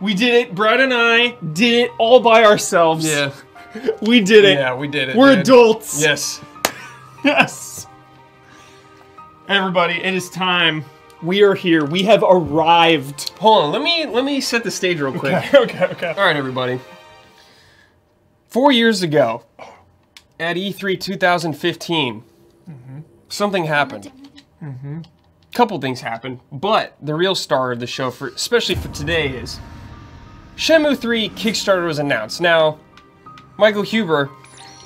We did it. Brad and I did it all by ourselves. Yeah. We did it. Yeah, we did it. We're dude. adults. Yes. Yes. Everybody, it is time. We are here. We have arrived. Hold on. Let me let me set the stage real quick. okay, okay. okay. All right, everybody. Four years ago, at E E3 2015, something happened. Mhm. Couple things happened, but the real star of the show, for especially for today, is Shenmue 3 Kickstarter was announced. Now, Michael Huber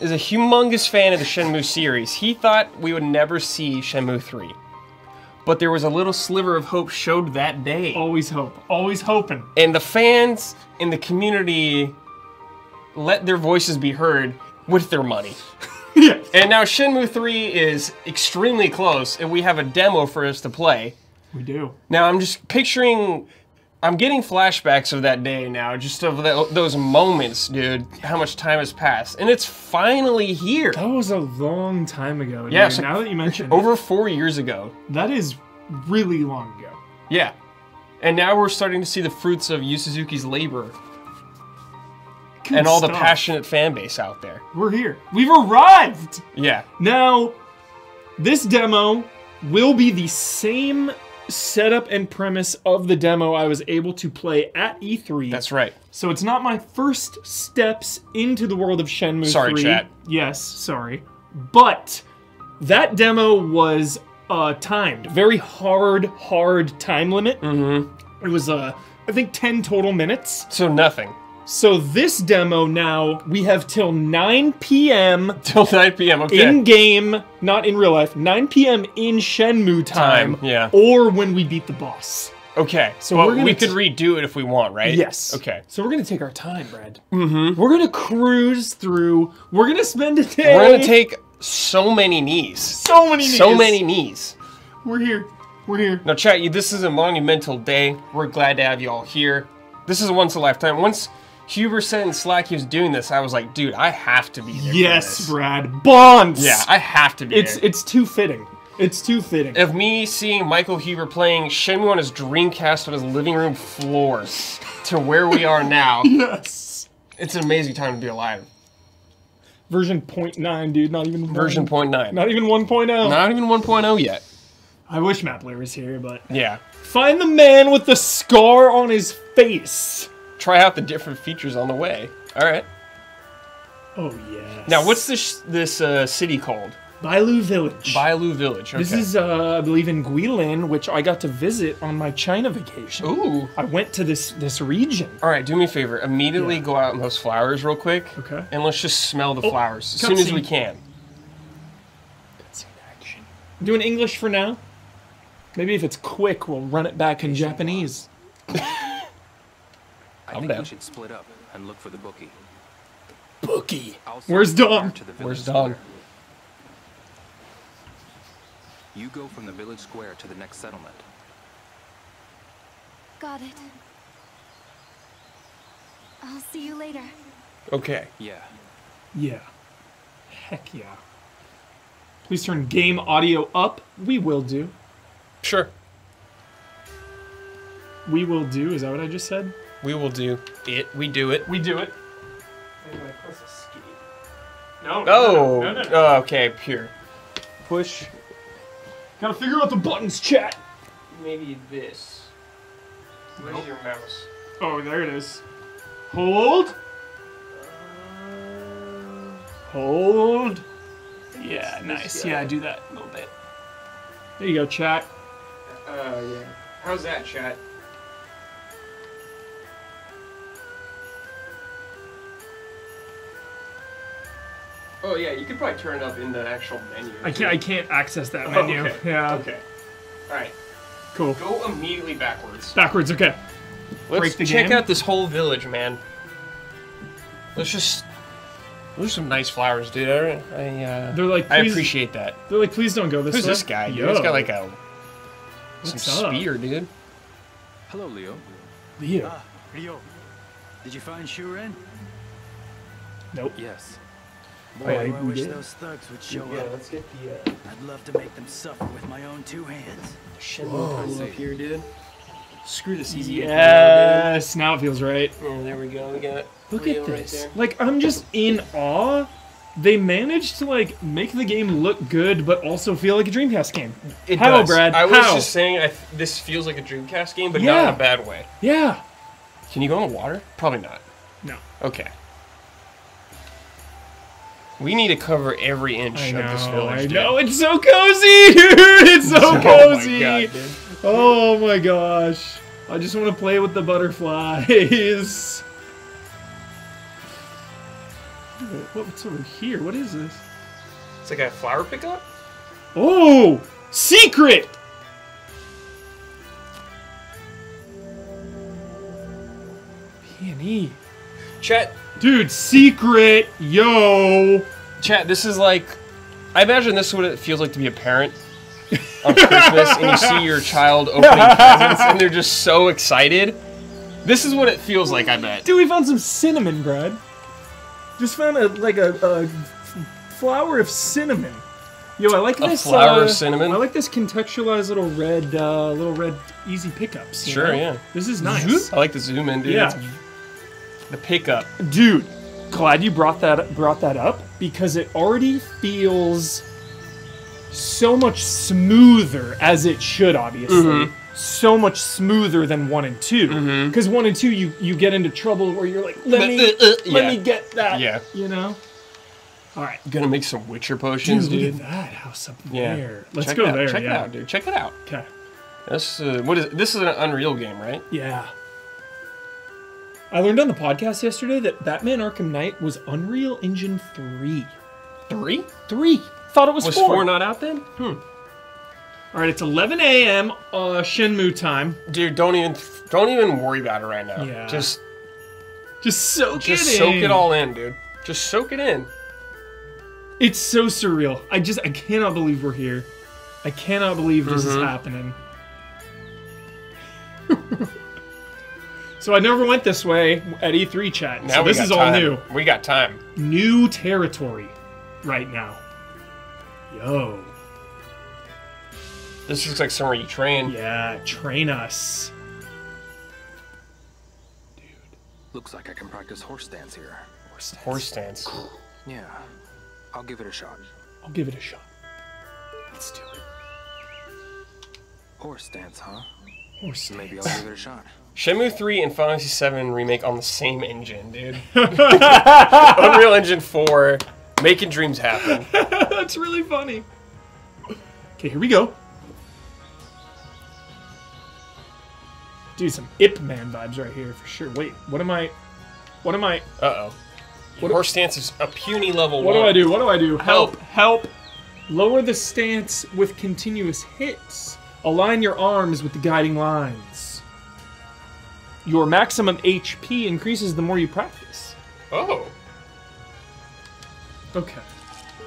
is a humongous fan of the Shenmue series. He thought we would never see Shenmue 3. But there was a little sliver of hope showed that day. Always hope. Always hoping. And the fans in the community let their voices be heard with their money. yes. And now Shenmue 3 is extremely close, and we have a demo for us to play. We do. Now I'm just picturing, I'm getting flashbacks of that day now, just of tho- those moments, dude. How much time has passed, and it's finally here. That was a long time ago. Dude. Yeah, so- now that you mention it, Over four years ago. that is really long ago. Yeah. And now we're starting to see the fruits of Yu Suzuki's labor Good and all the passionate fan base out there. We're here. We've arrived. Yeah. Now, this demo will be the same setup and premise of the demo I was able to play at E3. That's right. So it's not my first steps into the world of Shenmue Sorry, 3. chat. Yes, sorry. But that demo was uh, timed. Very hard, hard time limit. Mm-hmm. It was, uh, I think, 10 total minutes. So nothing. So this demo now, we have till 9 p.m. Till 9 p.m. Okay. in game, not in real life, 9 p.m. in Shenmue time, Time, yeah. or when we beat the boss. okay. So So we're we're gonna we could redo it if we want, right? Yes. Okay. So we're gonna take our time, Brad. Mm-hmm. We're gonna cruise through. We're gonna spend a day. We're gonna take so many knees. so many. Knees. So many knees. We're here. We're here. Now, chat, you. This is a monumental day. We're glad to have you all here. This is a once in a lifetime. Once Huber said in Slack he was doing this, I was like, dude, I have to be there. Yes. Brad. Bonds. Yeah, I have to be It's there. it's too fitting. It's too fitting. of me seeing Michael Huber playing Shenmue on his Dreamcast on his living room floor to where we are now, yes. it's an amazing time to be alive. Version 0.9, dude. Not even Version 0.9. Not even 1.0. Not even 1.0 yet. I wish Blair was here, but Yeah. find the man with the scar on his face. Try out the different features on the way. All right. Oh yes. Now, what's this this uh, city called? Bailu Village? Bailu Village. Okay. This is, uh, I believe, in Guilin, which I got to visit on my China vacation. Ooh. I went to this this region. All right, do me a favor. Immediately go out in those flowers real quick. Okay. And let's just smell the flowers as soon as we cutscene. can. I'm doing English for now. Maybe if it's quick, we'll run it back in Japanese. I I'm think down. we should split up and look for the bookie. Bookie. Where's send Dom? to the village Where's Dom? You go from the village square to the next settlement. Got it. I'll see you later. Okay. Yeah. Yeah. Heck yeah. Please turn game audio up. We will do. Sure. We will do. Is that what I just said? We will do it. We do it. We do it. No. Oh. No, no, no. oh, okay. Here. Push. Gotta figure out the buttons, chat. Maybe this. Where's your mouse? Oh, there it is. Hold. Hold. Yeah, nice. Yeah, do that a little bit. There you go, chat. Uh, yeah. How's that, chat? Oh yeah, you could probably turn it up in the actual menu. I can't. I can't access that Oh, menu. okay. Yeah. Okay. All right. Cool. Go immediately backwards. Backwards. Okay. Let's break the check game? out this whole village, man. Let's just. Those are some nice flowers, dude. I, I, uh, They're like, I appreciate that. They're like, please don't go this Who's way. this guy? Dude? Yo. He's got like a What's some up? spear, dude. Hello, Leo. Leo. Ah, Rio. Did you find Shuren? Nope. Yes. Oh, yeah, Boy, do I we wish did. those thugs would show up. let's get the I'd love to make them suffer with my own two hands. uh, Shenmue I pull see. up here, dude. Screw this easy. Yes, now it feels right. Yeah, there we go. We got. Look Leo at right this. there. like I'm just in awe. They managed to like make the game look good, but also feel like a Dreamcast game. It How, does. Brad? I was How? just saying, I th- this feels like a Dreamcast game, but Yeah. not in a bad way. Yeah. Can you go in the water? Probably not. No. Okay. We need to cover every inch I of this know. village. I dude. know. It's so cozy, dude. It's so Oh cozy. my god, dude. Oh my gosh. I just want to play with the butterflies. What's over here? What is this? It's like a flower pickup. Oh! Secret! P&E. Chat, Dude, secret! Yo! chat. This is like, I imagine this is what it feels like to be a parent on Christmas, and you see your child opening presents, and they're just so excited. This is what it feels like. I bet. Dude, we found some cinnamon, bread. Just found a like a, a flower of cinnamon. Yo, I like A this flower uh, of cinnamon? I like this contextualized little red, uh, little red easy pickups. Sure, know? yeah. This is nice. I like the zoom in, dude. Yeah. It's- The pickup. Dude, glad you brought that brought that up because it already feels so much smoother as it should obviously. Mm-hmm. So much smoother than 1 and 2. Because 1 and 2 you you get into trouble where you're like, "Let me Uh, uh, let yeah. me get that." Yeah. You know? All right. Gonna make some Witcher potions, Dude, potions, look at that house up Yeah. there. Let's Check go there. Check yeah. it out, dude. Check it out. Okay. This uh, what is this is an Unreal game, right? Yeah. I learned on the podcast yesterday that Batman Arkham Knight was Unreal Engine 3. Three? 3. Thought it was, Was 4. four not out then? Hmm. All right, it's 11 a.m. Uh, Shenmue time. Dude, don't even don't even worry about it right now. Yeah. Just Just soak it. just it soak in. it all in, dude. Just soak it in. It's so surreal. I just I cannot believe we're here. I cannot believe this Mm-hmm. is happening. so I never went this way at E3 chat. Now so this got is all time. new. We got time. New territory right now. Yo. This looks like somewhere you train. Yeah, train us. Dude. Looks like I can practice horse dance here. Horse stance. Yeah, I'll give it a shot. I'll give it a shot. Let's do it. Horse dance, huh? Horse dance. Maybe I'll give it a shot. Shenmue 3 and Final Fantasy 7 remake on the same engine, dude. Unreal Engine 4, making dreams happen. That's really funny. Okay, here we go. Dude, some Ip Man vibes right here for sure. Wait, what am I? What am I? Uh oh. What Horse stance is a puny level What do. I do? What do I do? Help. Help! Lower the stance with continuous hits. Align your arms with the guiding lines. Your maximum HP increases the more you practice. Oh. Okay.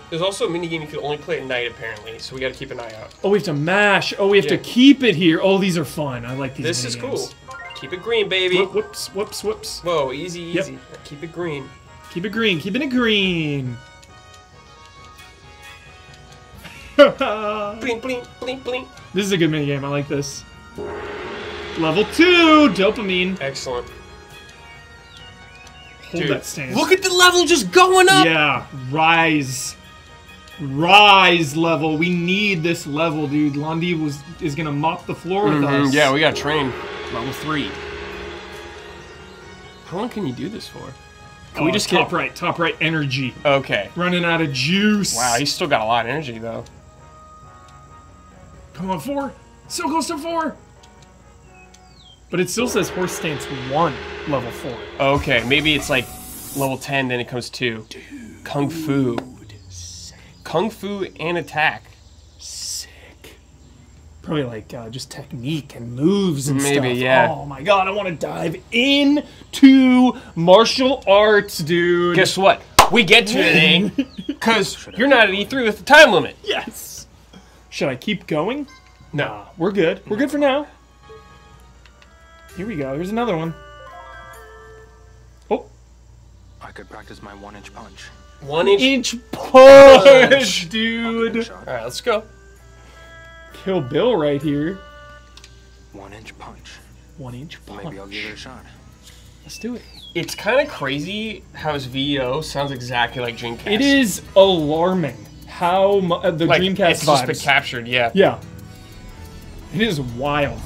There's also a minigame you can only play at night, apparently, so we gotta keep an eye out. Oh, we have to mash. Oh, we have Yeah. to keep it here. Oh, these are fun. I like these. This is cool. minigames. Keep it green, baby. Whoop, Whoops, whoops, whoops. Whoa, easy, Yep. easy. Keep it green. Keep it green. Keeping it green. this Blink, blink, blink, blink. This is a good minigame. I like this. Level two, dopamine. Excellent. Hold Dude, that stance. Look at the level just going up. Yeah, rise. Rise level. We need this level, dude. Lan Di was is gonna mop the floor with Mhm, us. Yeah, we gotta train. Level three. How long can you do this for? Can we Oh, just top get? right, top right energy. Okay. Running out of juice. Wow, he's still got a lot of energy though. Come on, four. So close to four. But it still says horse stance one, level four. Okay, maybe it's like level ten, then it comes to kung fu. Kung fu and attack. Sick. Probably like uh, just technique and moves and Maybe, stuff. yeah. Oh my god, I want to dive into martial arts, dude. Guess what? We get to today because you're not at E3 with the time limit. yes. Should I keep going? No. Nah, we're good. We're good for now. Here we go. Here's another one. Oh, I could practice my one-inch punch. One inch. inch punch, I'll give it a dude. All right, let's go. Kill Bill right here. One-inch punch. one inch punch. Maybe I'll give it a shot. Let's do it. It's kind of crazy how his VO sounds exactly like Dreamcast. It is alarming how mu- uh, the like, Dreamcast it's just been captured. Yeah. yeah, it is wild.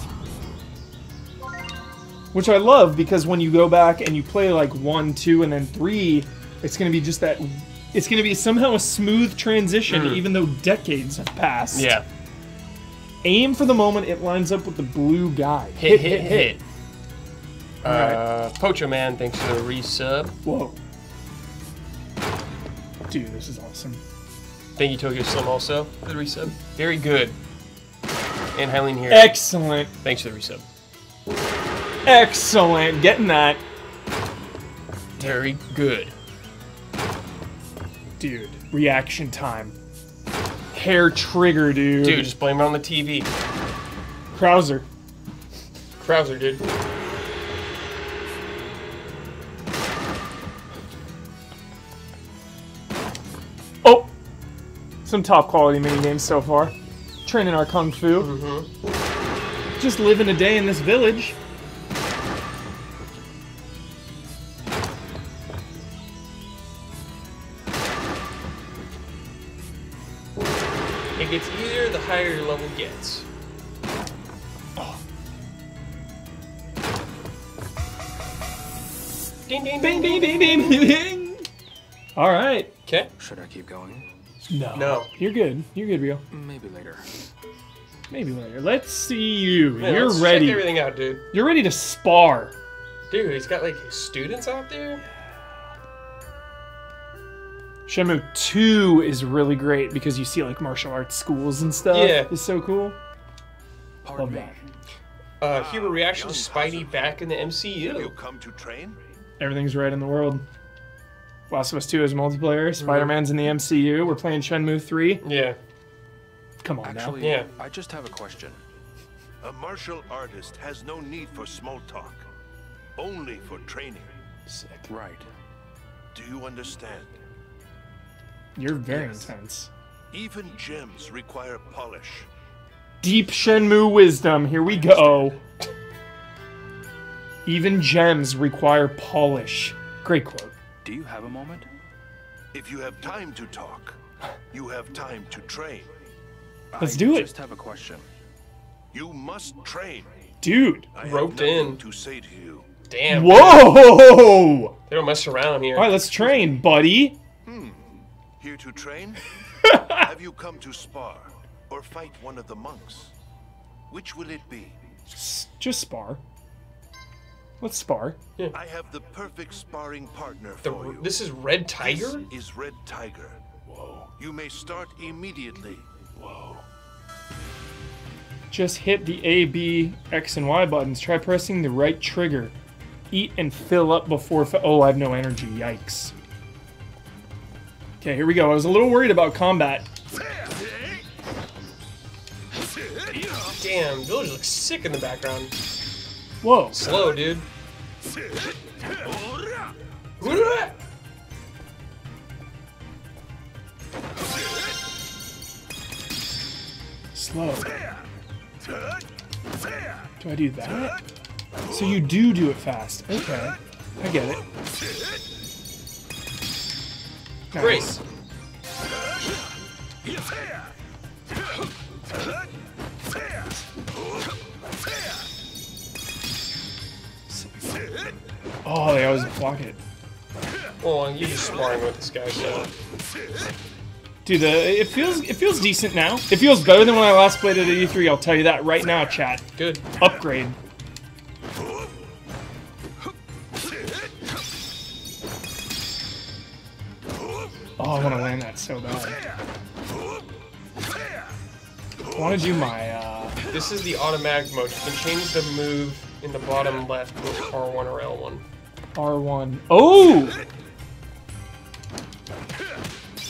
Which I love because when you go back and you play like one, two, and then three, it's gonna be just that. It's gonna be somehow a smooth transition, even though decades have passed. Mm. Yeah. Aim for the moment it lines up with the blue guy. Hit, hit, hit. Alright. Uh, Pocho Man, thanks for the resub. Whoa. Dude, this is awesome. Thank you, Tokyo Slim, also for the resub. Very good. And Hylian here. Excellent. thanks for the resub. Excellent. Getting that. Very good. Dude, reaction time. Hair trigger, dude. Dude, just blame it on the TV. Krauser. Krauser, dude. Oh! Some top quality mini games so far. Training our kung fu. Mm-hmm. Just living a day in this village. It gets easier the higher your level gets. Ding, ding, Bing, ding, bing, ding. bing, bing, bing. All right. Okay. Should I keep going? No. No. You're good. You're good, Rio. Maybe later. Maybe later. Let's see you. Yeah, You're let's ready. Check everything out, dude. You're ready to spar. Dude, he's got like students out there. Shenmue 2 is really great because you see like martial arts schools and stuff. Yeah. It's so cool. Pardon Love me. that. Uh, Huber reaction: young Spidey Hazard. back in the You MCU. come to train? Everything's right in the world. Last of Us 2 is multiplayer. Spider Man's in the MCU. We're playing Shenmue 3. Yeah. Come on Actually, Yeah. I just have a question. A martial artist has no need for small talk, only for training. Sick. Right. Do you understand? You're very Yes. intense. Even gems require polish. Deep Shenmue wisdom. Here we go. Even gems require polish. Great quote. Do you have a moment? If you have time to talk, you have time to train. Let's I do it. I just have a question. You must train. Dude. I Roped nothing in. to say to you. Damn. Whoa! They don't mess around here. All right, let's train, buddy. Here to train? have you come to spar or fight one of the monks? Which will it be? Just spar. Let's spar. I have the perfect sparring partner The- for you. this is Red Tiger. This is Red Tiger. Whoa. You may start immediately. Whoa. Just hit the A, B, X, and Y buttons. Try pressing the right trigger. Eat and fill up before. Fi- oh, I have no energy. Yikes. Okay, here we go. I was a little worried about combat. Damn, Village looks sick in the background. Whoa. Slow, dude. Slow. Do I do that? So you do do it fast. Okay. I get it. Great. Nice. Oh, they always block it. Well, you're just sparring with this guy, so. Dude, the, it feels it feels decent now. It feels better than when I last played it at E3. I'll tell you that right now, chat. Good. Upgrade. Oh, I want to land that so bad. I want to do my. Uh, This is the automatic mode. You can change the move in the bottom left with R1 or L1. R1. Oh!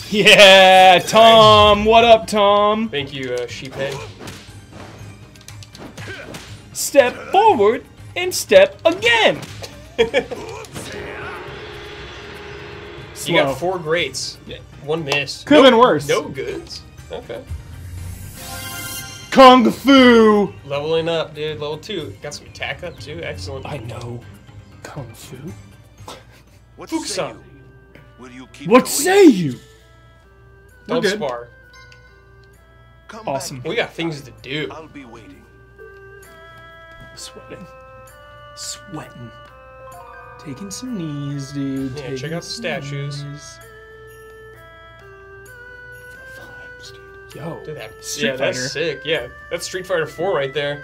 Yeah, Tom. What up, Tom? Thank you, uh, Sheephead. Step forward and step again. You got four greats. One miss. Could've No- been worse. No goods. Okay. Kung Fu! Leveling up, dude. Level two. Got some attack up too. Excellent. I know. Kung Fu? What Fuchs say you? Will you keep What going? say you? Don't spar. Come back Awesome. We got things to do. I'll be waiting. Sweating. Sweating. Taking some knees, dude. Yeah, Taking check out the statues. knees. The vibes, dude. Yo. Dude, that, Street yeah, that's sick. Yeah, that's Street Fighter 4 right there.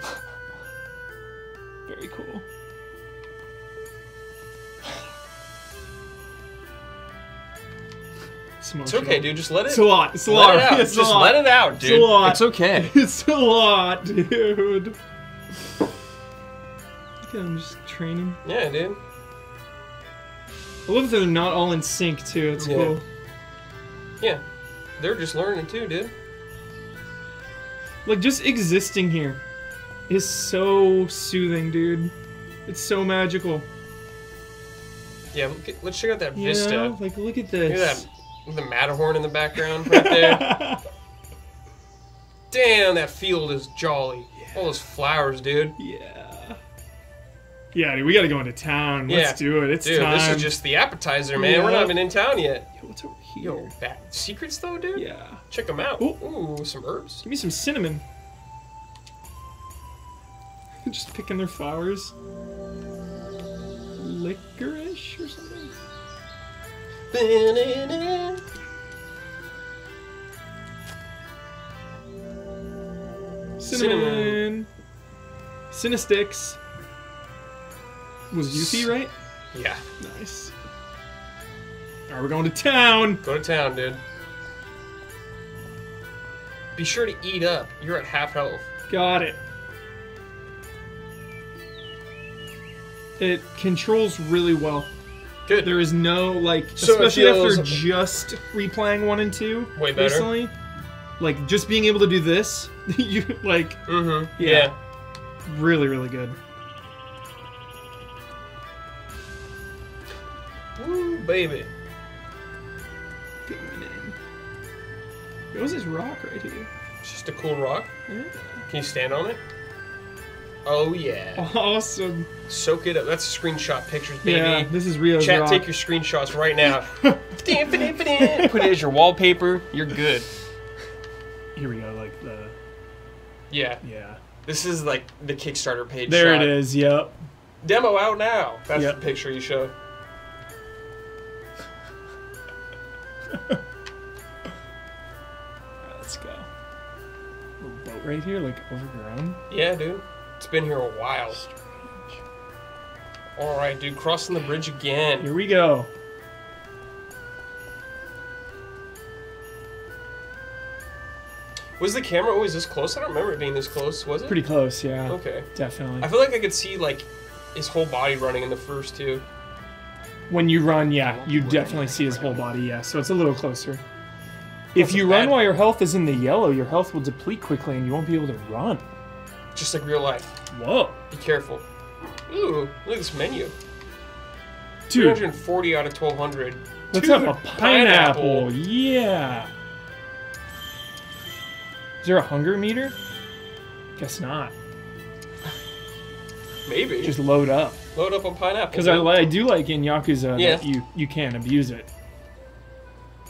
Very cool. It's It's okay, dude. Just let it. It's a lot. It's a let lot. it out. It's a Just lot. let it out, It's a dude. lot. It's okay. It's a lot, dude. Look at him just training. Yeah, dude. I love that they're not all in sync too. It's Yeah. cool. Yeah, they're just learning too, dude. Like just existing here is so soothing, dude. It's so magical. Yeah, look at, let's check out that You vista. know? Like look at this. Look at that. The Matterhorn in the background right there. Damn, that field is jolly. All those flowers, dude. Yeah. Yeah, dude, we gotta go into town. Let's Yeah. do it. It's Dude, time. this is just the appetizer, man. We're not even in town yet. Yo, what's over here? Yo, that secrets though, dude. Yeah. Check them out. Ooh. Ooh, some herbs. Give me some cinnamon. just picking their flowers. Licorice or something? Cinnamon. Cinnasticks. Was Yuffie right? Yeah, Nice. Alright, we're going to town. go to town, dude. Be sure to eat up. You're at half health. Got it. It controls really well. Good. There is no like, So especially after just replaying one and two Way better. recently. Like just being able to do this, you like Mm-hmm. Yeah. yeah. really really good. Baby. What was this rock right here? It's just a cool rock. Yeah. Can you stand on it? Oh yeah. Awesome. Soak it up. That's screenshot pictures, baby. Yeah, this is Rio's Chat, rock. take your screenshots right now. Put it as your wallpaper. You're good. Here we go, like the Yeah. yeah. This is like the Kickstarter page. There shot. it is. Yep. Demo out now. That's Yep. the picture you show. Right here, like overgrown. Yeah, dude. It's been here a while. Strange. All right, dude. Crossing the bridge again. Here we go. Was the camera always this close? I don't remember it being this close. Was it? Pretty close, yeah. Okay. Definitely. I feel like I could see like his whole body running in the first two. When you run, yeah, you definitely see his whole body, yeah. So it's a little closer. If you run while your health is in the yellow, your health will deplete quickly and you won't be able to run. Just like real life. Whoa. Be careful. Ooh, look at this menu. Dude, 340 out of 1200. let's Dude, have a pineapple. Yeah. Is there a hunger meter? Guess not. Maybe. Just load up. load up on pineapple. Because I, I do like in Yakuza Yeah. that you, you can abuse it.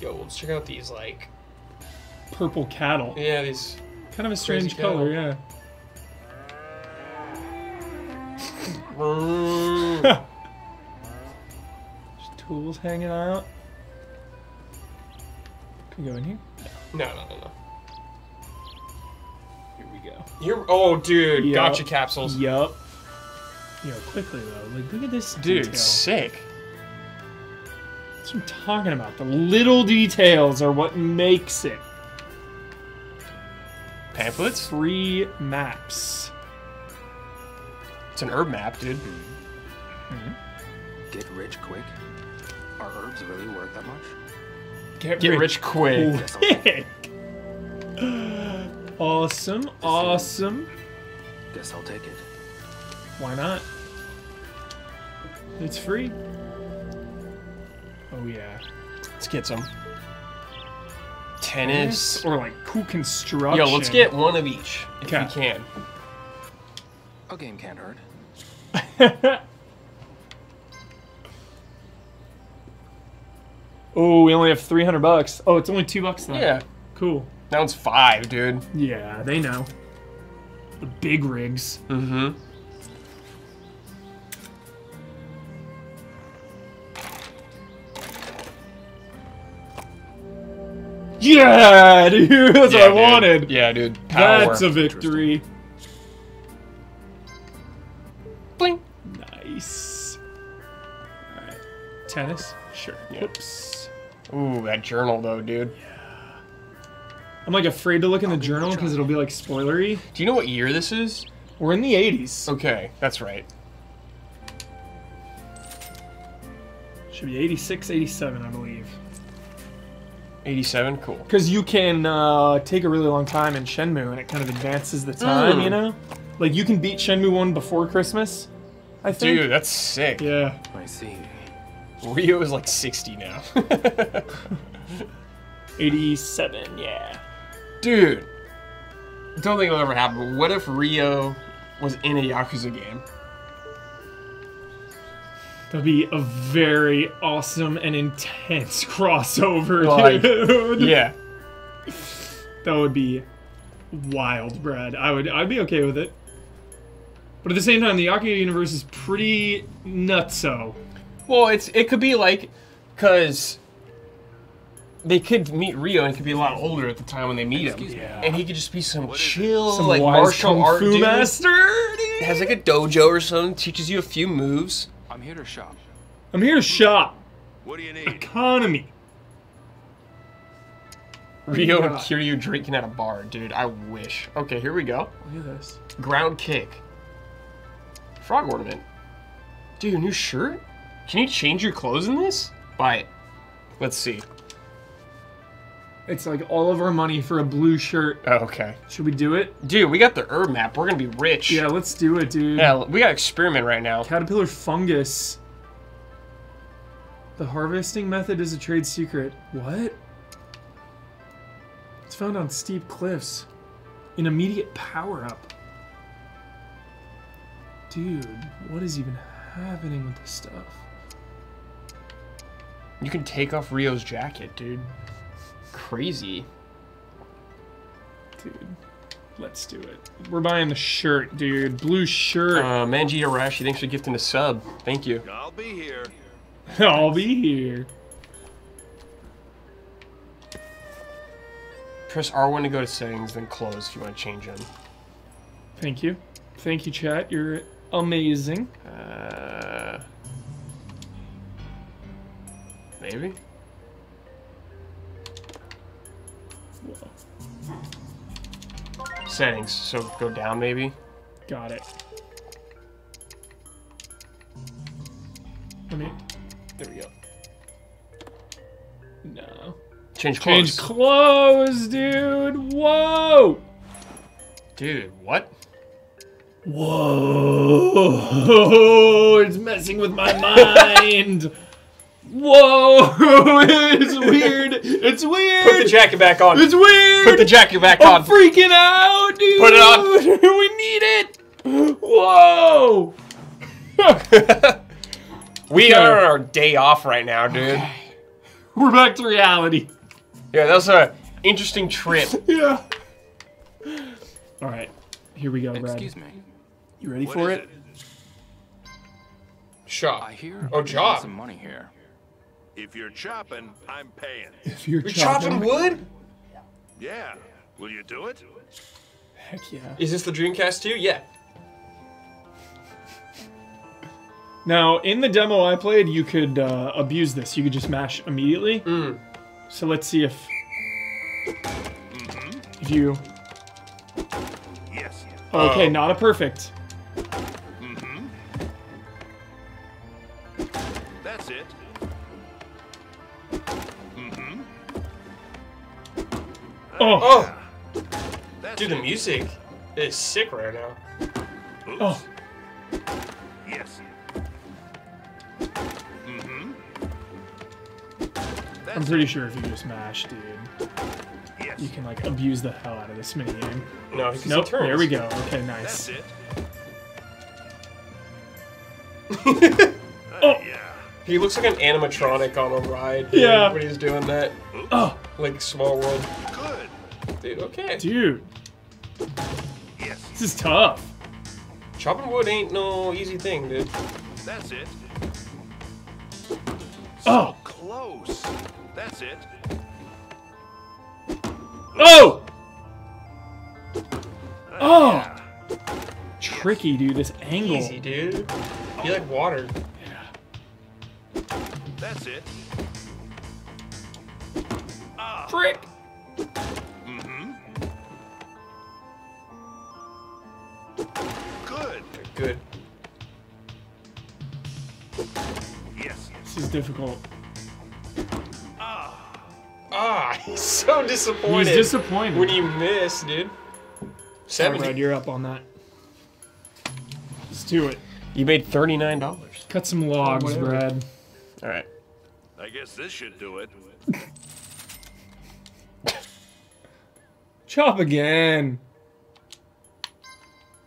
Yo, let's check out these like. Purple cattle. Yeah, these. Kind of a strange cattle. color, yeah. Just tools hanging out. Can we go in here? no, no, no, no. Here we go. You're. Oh, dude. Yeah. Gacha capsules. Yup. Yo, quickly though, like look at this Dude, detail. sick. That's what I'm talking about. The little details are what makes it. Pamphlets? Free maps. It's an herb map, dude. Hmm. Hmm. Get rich quick? Are herbs really worth that much? Get, Get rich quick. quick. awesome, awesome. Guess I'll take it. Why not? It's free. Oh yeah. Let's get some. Tennis. or like cool construction. Yo, let's get one of each if Okay. we can. A game can't hurt. Oh, we only have 300 bucks. Oh, it's only two bucks then. Yeah. Cool. That one's five, dude. Yeah, they know. The big rigs. Mm-hmm. Yeah, dude, that's what I wanted. Yeah, dude. Power. That's a victory. Bling. Nice. Alright. Tennis? Sure. Whoops. Ooh, that journal though, dude. Yeah. I'm like afraid to look in the journal because it'll be like spoilery. Do you know what year this is? We're in the 80s. Okay, that's right. Should be 86, 87, I believe. 87, cool. Because you can uh, take a really long time in Shenmue and it kind of advances the time, Mm. you know? Like you can beat Shenmue 1 before Christmas, I think. Dude, that's sick. Yeah. I see. Rio is like 60 now. 87, yeah. Dude, don't think it'll ever happen. But what if Rio was in a Yakuza game? That'd be a very awesome and intense crossover, Like, dude. Yeah. That would be wild, Brad. I would I'd be okay with it. But at the same time, the Yakuza universe is pretty nutso. Well, it's it could be like, cause they could meet Rio and could be a lot older at the time when they meet him, Yeah. and he could just be some chill Some like wise martial kung art fu dude. master. dude. Has like a dojo or something, teaches you a few moves. I'm here to shop. I'm here to shop. What do you need? Economy. Rio and Kiryu drinking at a bar, dude. I wish. Okay, here we go. Look at this. Ground kick. Frog ornament. Dude, new shirt? Can you change your clothes in this? Buy it. Let's see. It's like all of our money for a blue shirt. Oh, okay. Should we do it? Dude, we got the herb map. We're gonna be rich. Yeah, let's do it, dude. Yeah, we gotta experiment right now. Caterpillar fungus. The harvesting method is a trade secret. What? It's found on steep cliffs. An immediate power up. Dude, what is even happening with this stuff? You can take off Rio's jacket, dude. Crazy. Dude, let's do it. We're buying the shirt, dude. Blue shirt. Uh, Manji Arashi, thanks for gifting a sub. Thank you. I'll be here. I'll be here. Press R1 to go to settings, then close if you want to change them. Thank you. Thank you, chat. You're amazing. Uh, maybe? Settings, so go down maybe? Got it. Let me. There we go. No. Change clothes. Change clothes, dude. Whoa. Dude, what? Whoa. It's messing with my mind. Whoa. it's weird. It's weird. Put the jacket back on. it's weird. Put the jacket back I'm on. freaking out, dude. Put it on. we need it. Whoa. we are on our day off right now, dude. We're back to reality. Yeah, that was a interesting trip. Yeah. All right. Here we go, Brad. Excuse me. You ready What for is it? Shop. I hear Oh, you job. some money here. If you're chopping, I'm paying. If you're You're chopping wood? Yeah. Will you do it? Heck yeah. Is this the Dreamcast 2? Yeah. Now, in the demo I played, you could uh, abuse this. You could just mash immediately. Mm. So let's see if if you. Yes. Okay, Oh. not a perfect. Oh, Oh, dude, the music is sick right now. Oops. oh, Yes. Mm-hmm. I'm pretty sure if you just mash, dude. Yes. You can like abuse the hell out of this mini game. No, because Nope. turns. There we go. Okay, That's nice. it. Oh. Yeah. He looks like an animatronic on a ride. dude, Yeah. When he's doing that, Oh, like Small World. Good. Dude, okay. dude, Yes. this is tough. Chopping wood ain't no easy thing, dude. That's it. Oh, Close. That's it. oh, oh. Yeah. Tricky, dude. This angle. Easy, dude. You like water. That's it. Frick. Good. Good. Yes. This is difficult. Ah, Ah, he's so disappointed. He's disappointed. when you miss, dude. All Seven. right, you're up on that. Let's do it. You made thirty-nine dollars. Cut some logs, Brad. All right. I guess this should do it. Chop again.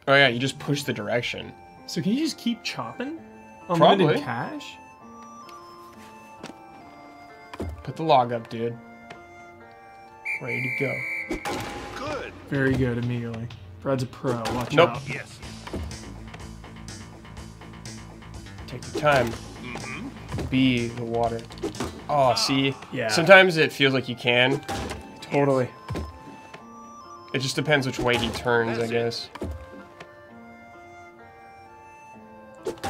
Oh yeah, you just push the direction. So can you just keep chopping? Oh, Unlimited Probably. cash? Put the log up, dude. Ready to go. Good. Very good immediately. Brad's a pro. Watch Nope. out. Yes. Take your time. Be the water. Oh, see? Yeah. Sometimes it feels like you can. Totally. It just depends which way he turns, I That's it. guess.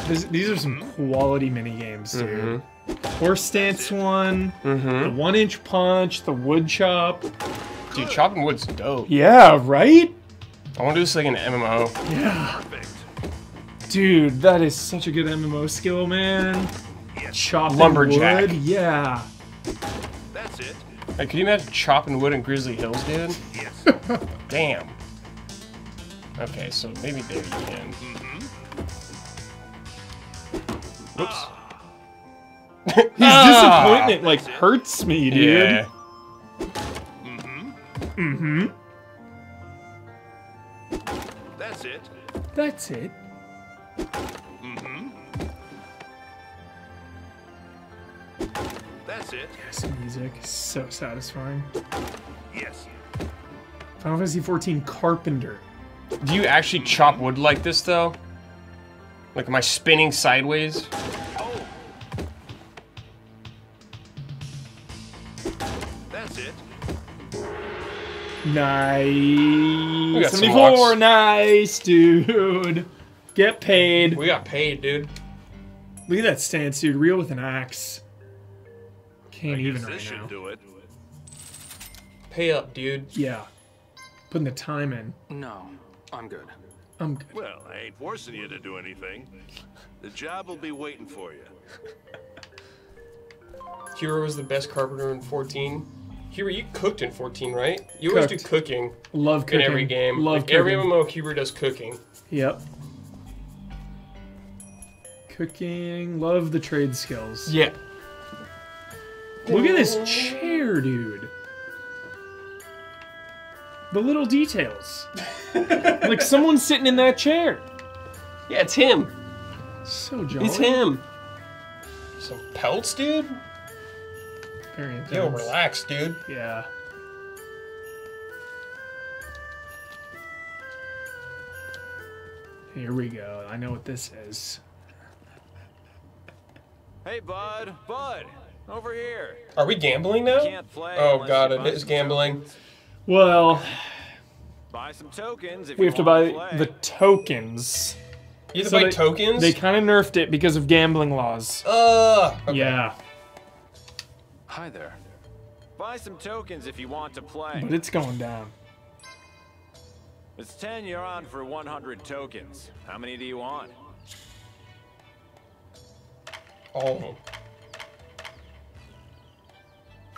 This, these are some quality mini games, dude. Mm-hmm. Horse stance one, Mm-hmm. one inch punch, the wood chop. Dude, chopping wood's dope. Yeah, right? I want to do this like an MMO. Yeah. Perfect. Dude, that is such a good MMO skill, man. Yes. Chopping Lumberjack. wood, yeah. That's it. Like, could you imagine chopping wood in Grizzly Hills, dude? Yes. Damn. Okay, so maybe there you can. Mm-hmm. Whoops. His ah! disappointment like hurts me, dude. Yeah. Mm-hmm. mm-hmm. That's it. That's it. That's it. This music is so satisfying. Yes. Final Fantasy XIV Carpenter. Do you actually chop wood like this, though? Like, am I spinning sideways? Oh. That's it. Nice. 74, nice, dude. Get paid. We got paid, dude. Look at that stance, dude. Real with an axe. Can't even guess right this should now. do it. Pay up, dude. Yeah. Putting the time in. No, I'm good. I'm good. Well, I ain't forcing you to do anything. The job will be waiting for you. Hero was the best carpenter in 14. Hero, you cooked in 14, right? You always do cooking Love cooking. in every game. Love like, every. MMO, Hero does cooking. Yep. Cooking. Love the trade skills. Yeah. Look at this chair, dude. The little details. like someone's sitting in that chair. Yeah, it's him. So jolly. It's him. Some pelts, dude? Very intense. Yo, relax, dude. Yeah. Here we go. I know what this is. Hey, bud, bud, over here. Are we gambling now? Oh god, you it buy is some gambling. tokens. Well, Buy some tokens if we have to buy wanna play. the tokens. You have to So buy they- tokens? They kind of nerfed it because of gambling laws. Uh, okay. Yeah, Hi there. Buy some tokens if you want to play. but it's going down. It's 10 you're on for 100 tokens. How many do you want? All of them.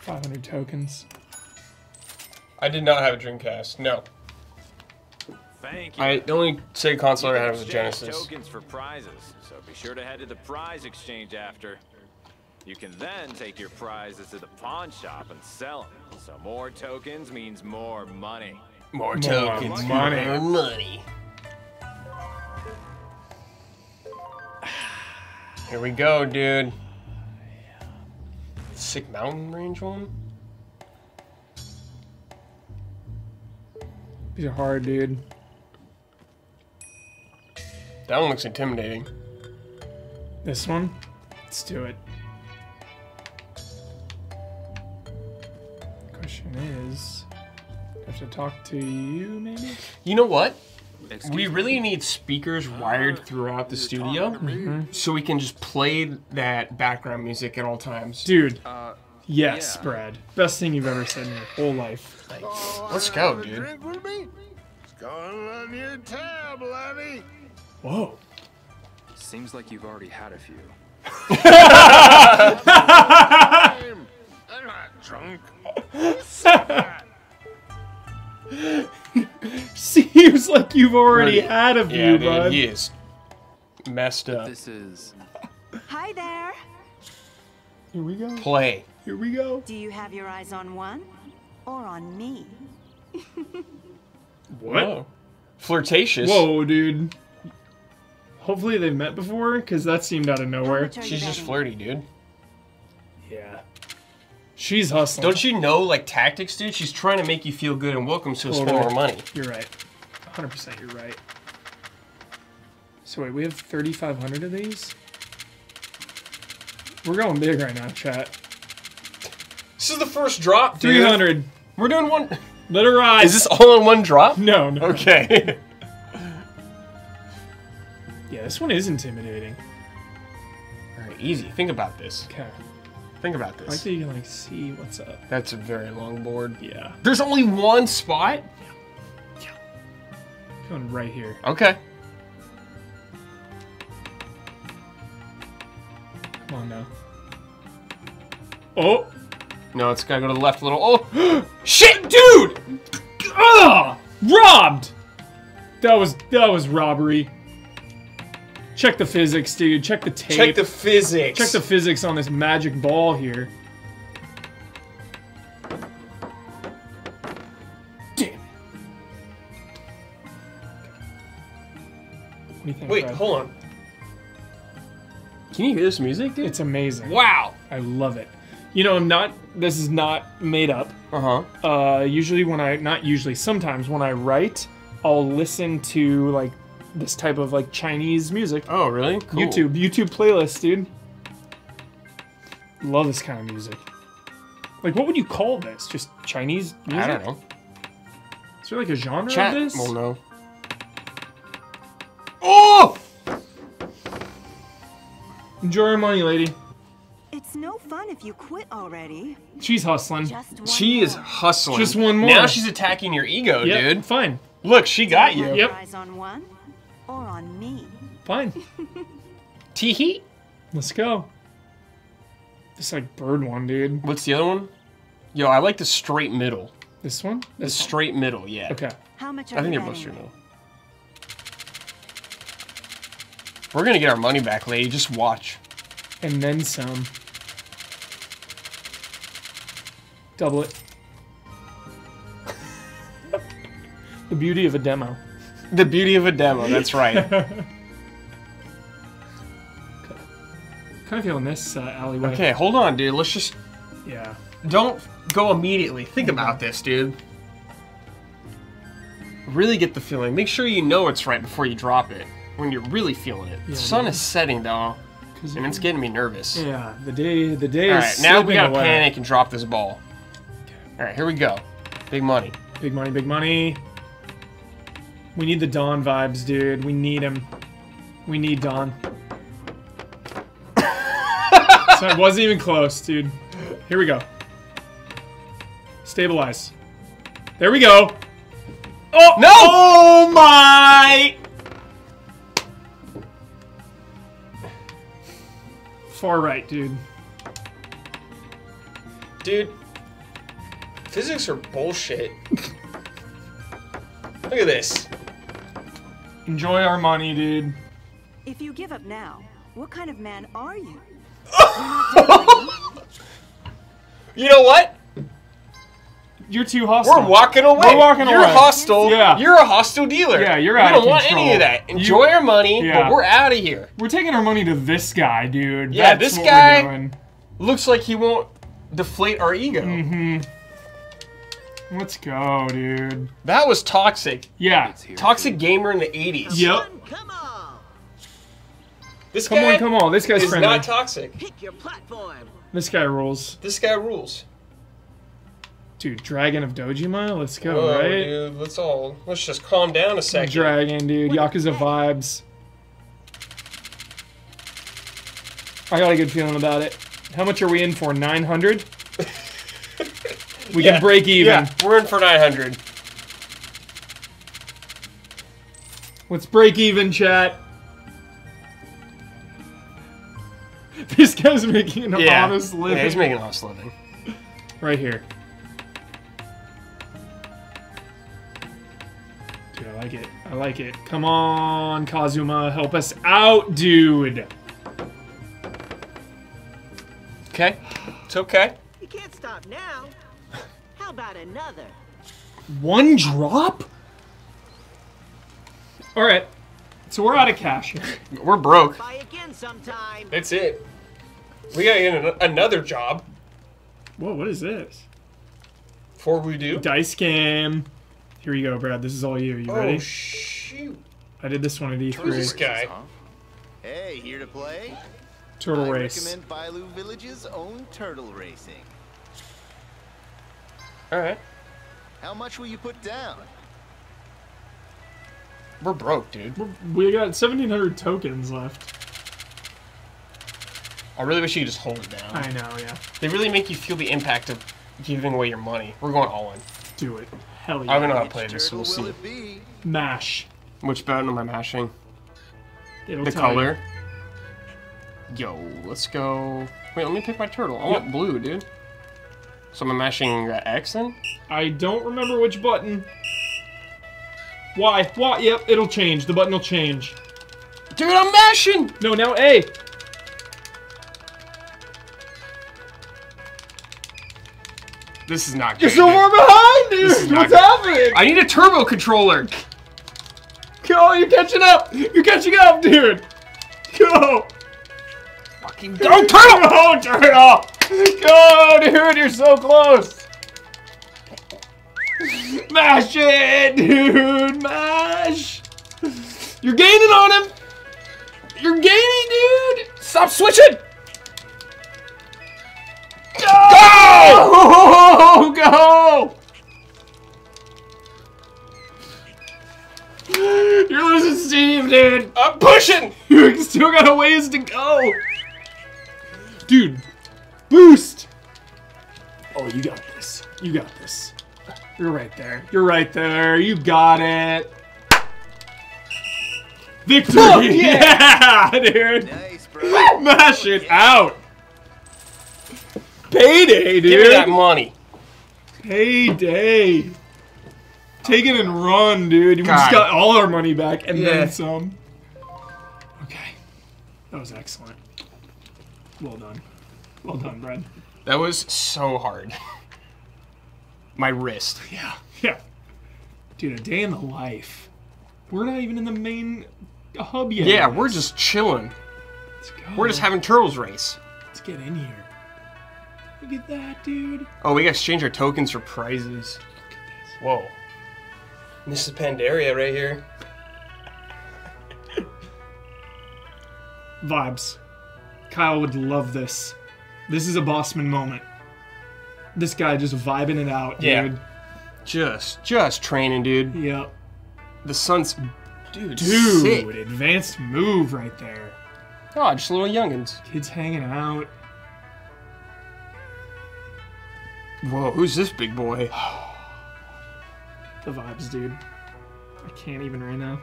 500 tokens. I did not have a Dreamcast. No. Thank you. I the only Sega console I had can was a Genesis. tokens for prizes, so be sure to head to the prize exchange after. You can then take your prizes to the pawn shop and sell them. So more tokens means more money. More tokens, money. more money. Here we go, dude. Sick mountain range one. These are hard, dude. That one looks intimidating. This one? Let's do it. Question is, I have to talk to you, maybe? You know what? Excuse We me. really need speakers wired throughout the studio so we can just play that background music at all times. Dude, Uh, yes, yeah. Brad. Best thing you've ever said in your whole life. Let's go, dude. Drink with me? It's going on your tab, laddie. Whoa. seems like you've already had a few. I'm I'm not drunk. Seems like you've already Right. had a Yeah, few, dude, bud. he is messed up. This is. Hi there. Here we go. Play. Here we go. Do you have your eyes on one or on me? What? Whoa. Flirtatious. Whoa, dude. Hopefully they've met before, because that seemed out of nowhere. much are She's just flirty, dude. She's hustling. Don't you know, like, tactics, dude? She's trying to make you feel good and welcome, so spend more money. You're right. 100% you're right. So wait, we have 3,500 of these? We're going big right now, chat. This is the first drop, dude. 300. We're doing one. Let her rise. Is this all in one drop? No, no. Okay. Yeah, this one is intimidating. Alright, easy. Think about this. Okay. Think about this. I like that you can like see what's up. That's a very long board. Yeah. There's only one spot? Yeah. Yeah. Going right here. Okay. Come on now. Oh! No, it's gotta go to the left a little. Oh! Shit, dude! Ah! Robbed! That was that was robbery. Check the physics, dude. Check the tape. Check the physics. Check the physics on this magic ball here. Damn. it. What do you think? Wait, Brad? hold on. Can you hear this music, dude? It's amazing. wow. I love it. You know, I'm not. This is not made up. Uh huh. Uh, usually when I not usually sometimes when I write, I'll listen to like this type of like Chinese music. Oh, really? Cool. YouTube YouTube playlist, dude. Love this kind of music. Like, what would you call this? Just Chinese music? I don't know. Is there like a genre Chat. of this? Well, no. Oh! Enjoy your money, lady. It's no fun if you quit already. She's hustling. Just one She is hustling. Just one more. Now she's attacking your ego, Yep, dude. fine, Look, she got you you. Yep. eyes on one or on me? fine. Tee hee. Let's go. This like bird one, dude. What's the other one? Yo, I like the straight middle. This one? The This straight middle, yeah. Okay. How much are I think you they're both straight middle. We're gonna get our money back, lady. Just watch. And then some. Double it. the beauty of a demo. The beauty of a demo. That's right. Kind of feeling this uh, alleyway. okay, hold on, dude. Let's just Yeah. don't go immediately. Think about this, dude. Really get the feeling. Make sure you know it's right before you drop it. When you're really feeling it. Yeah, the sun dude. is setting though, and it's getting me nervous. yeah, the day the day All is right, now we gotta away. panic and drop this ball. All right, here we go. Big money. Big money, big money. We need the Dawn vibes, dude. We need him. We need Dawn. so it wasn't even close, dude. Here we go. Stabilize. There we go. Oh No! Oh my! Far right, dude. Dude, physics are bullshit. Look at this. Enjoy our money, dude. If you give up now, what kind of man are you? You're not done You know what? You're too hostile. We're walking away. We're walking away. you're away. hostile. Yeah. You're a hostile dealer. Yeah, you're We don't of want any of that. Enjoy You- our money, Yeah. but we're out of here. We're taking our money to this guy, dude. Yeah, That's this what guy- We're doing. Looks like he won't deflate our ego. Mm-hmm. Let's go, dude. That was toxic. Yeah. Toxic gamer in the 80s. Yep. Come on, This Come guy on, come on. This guy's is friendly. not toxic. pick your platform. this guy rules. This guy rules. Dude, Dragon of Dojima? Let's go, Whoa, right? dude, let's all let's just calm down a second. Dragon, dude. Yakuza vibes. I got a good feeling about it. How much are we in for? 900? We Yeah, can break even. Yeah, we're in for 900. Let's break even, chat. This guy's making an Yeah. honest living. Yeah, he's making an honest living. Right here. Dude, I like it. I like it. Come on, Kazuma, help us out, dude. Okay. It's okay. You can't stop now. How about another? One drop? All right. So we're out of cash here. We're broke. Buy again sometime. That's it. We gotta get an- another job Whoa, what is this? before we do. Dice game. Here you go, Brad. This is all you. You oh, ready? Oh shoot! I did this one at E Who's this guy? Hey, here to play? Turtle I race. recommend Bailu Village's own turtle racing. All right. How much will you put down? We're broke, dude. We got 1,700 tokens left. I really wish you could just hold it down. I know, yeah. They really make you feel the impact of giving away your money. We're going all in. Do it. Hell yeah. I don't know how to Which play this, so we'll see. it be? Mash. Which button am I mashing? It'll The tell you. color. Yo, let's go. Wait, let me pick my turtle. I want blue, dude. So I'm mashing uh, X then? I don't remember which button. Why? Why? Yep, it'll change. The button will change. Dude, I'm mashing! No, now A. This is not good. You're so far behind, dude. This is What's good. happening? I need a turbo controller. Go, you're catching up. You're catching up, dude. Go. Fucking go, turtle! Go, turtle. Go, dude. You're so close. Mash it, dude. Mash. You're gaining on him. You're gaining, dude. Stop switching! Go! Go! You're losing steam, dude. I'm pushing! You still got a ways to go. Dude, boost. Oh, you got this. You got this. You're right there. You're right there. You got it. Victory! yeah, dude. Nice, bro. Mash it out. Payday, dude. Give me that money. Payday. Take it and run, dude. We just got all our money back and Yeah. then some. Okay. That was excellent. Well done. Well done, Brad. That was so hard. My wrist. Yeah. Yeah. Dude, a day in the life. We're not even in the main hub yet. Yeah, we're just chilling. Let's go. We're just having turtles race. Let's get in here. Look at that, dude. Oh, we gotta exchange our tokens for prizes. Whoa. Is Pandaria right here. Vibes. Kyle would love this. This is a Bossman moment. This guy just vibing it out, Yeah. dude. Just, just training, dude. Yep. The sun's, dude, Dude, sick. advanced move right there. Oh, just little youngins. Kids hanging out. Whoa, who's this big boy? The vibes, dude. I can't even right now.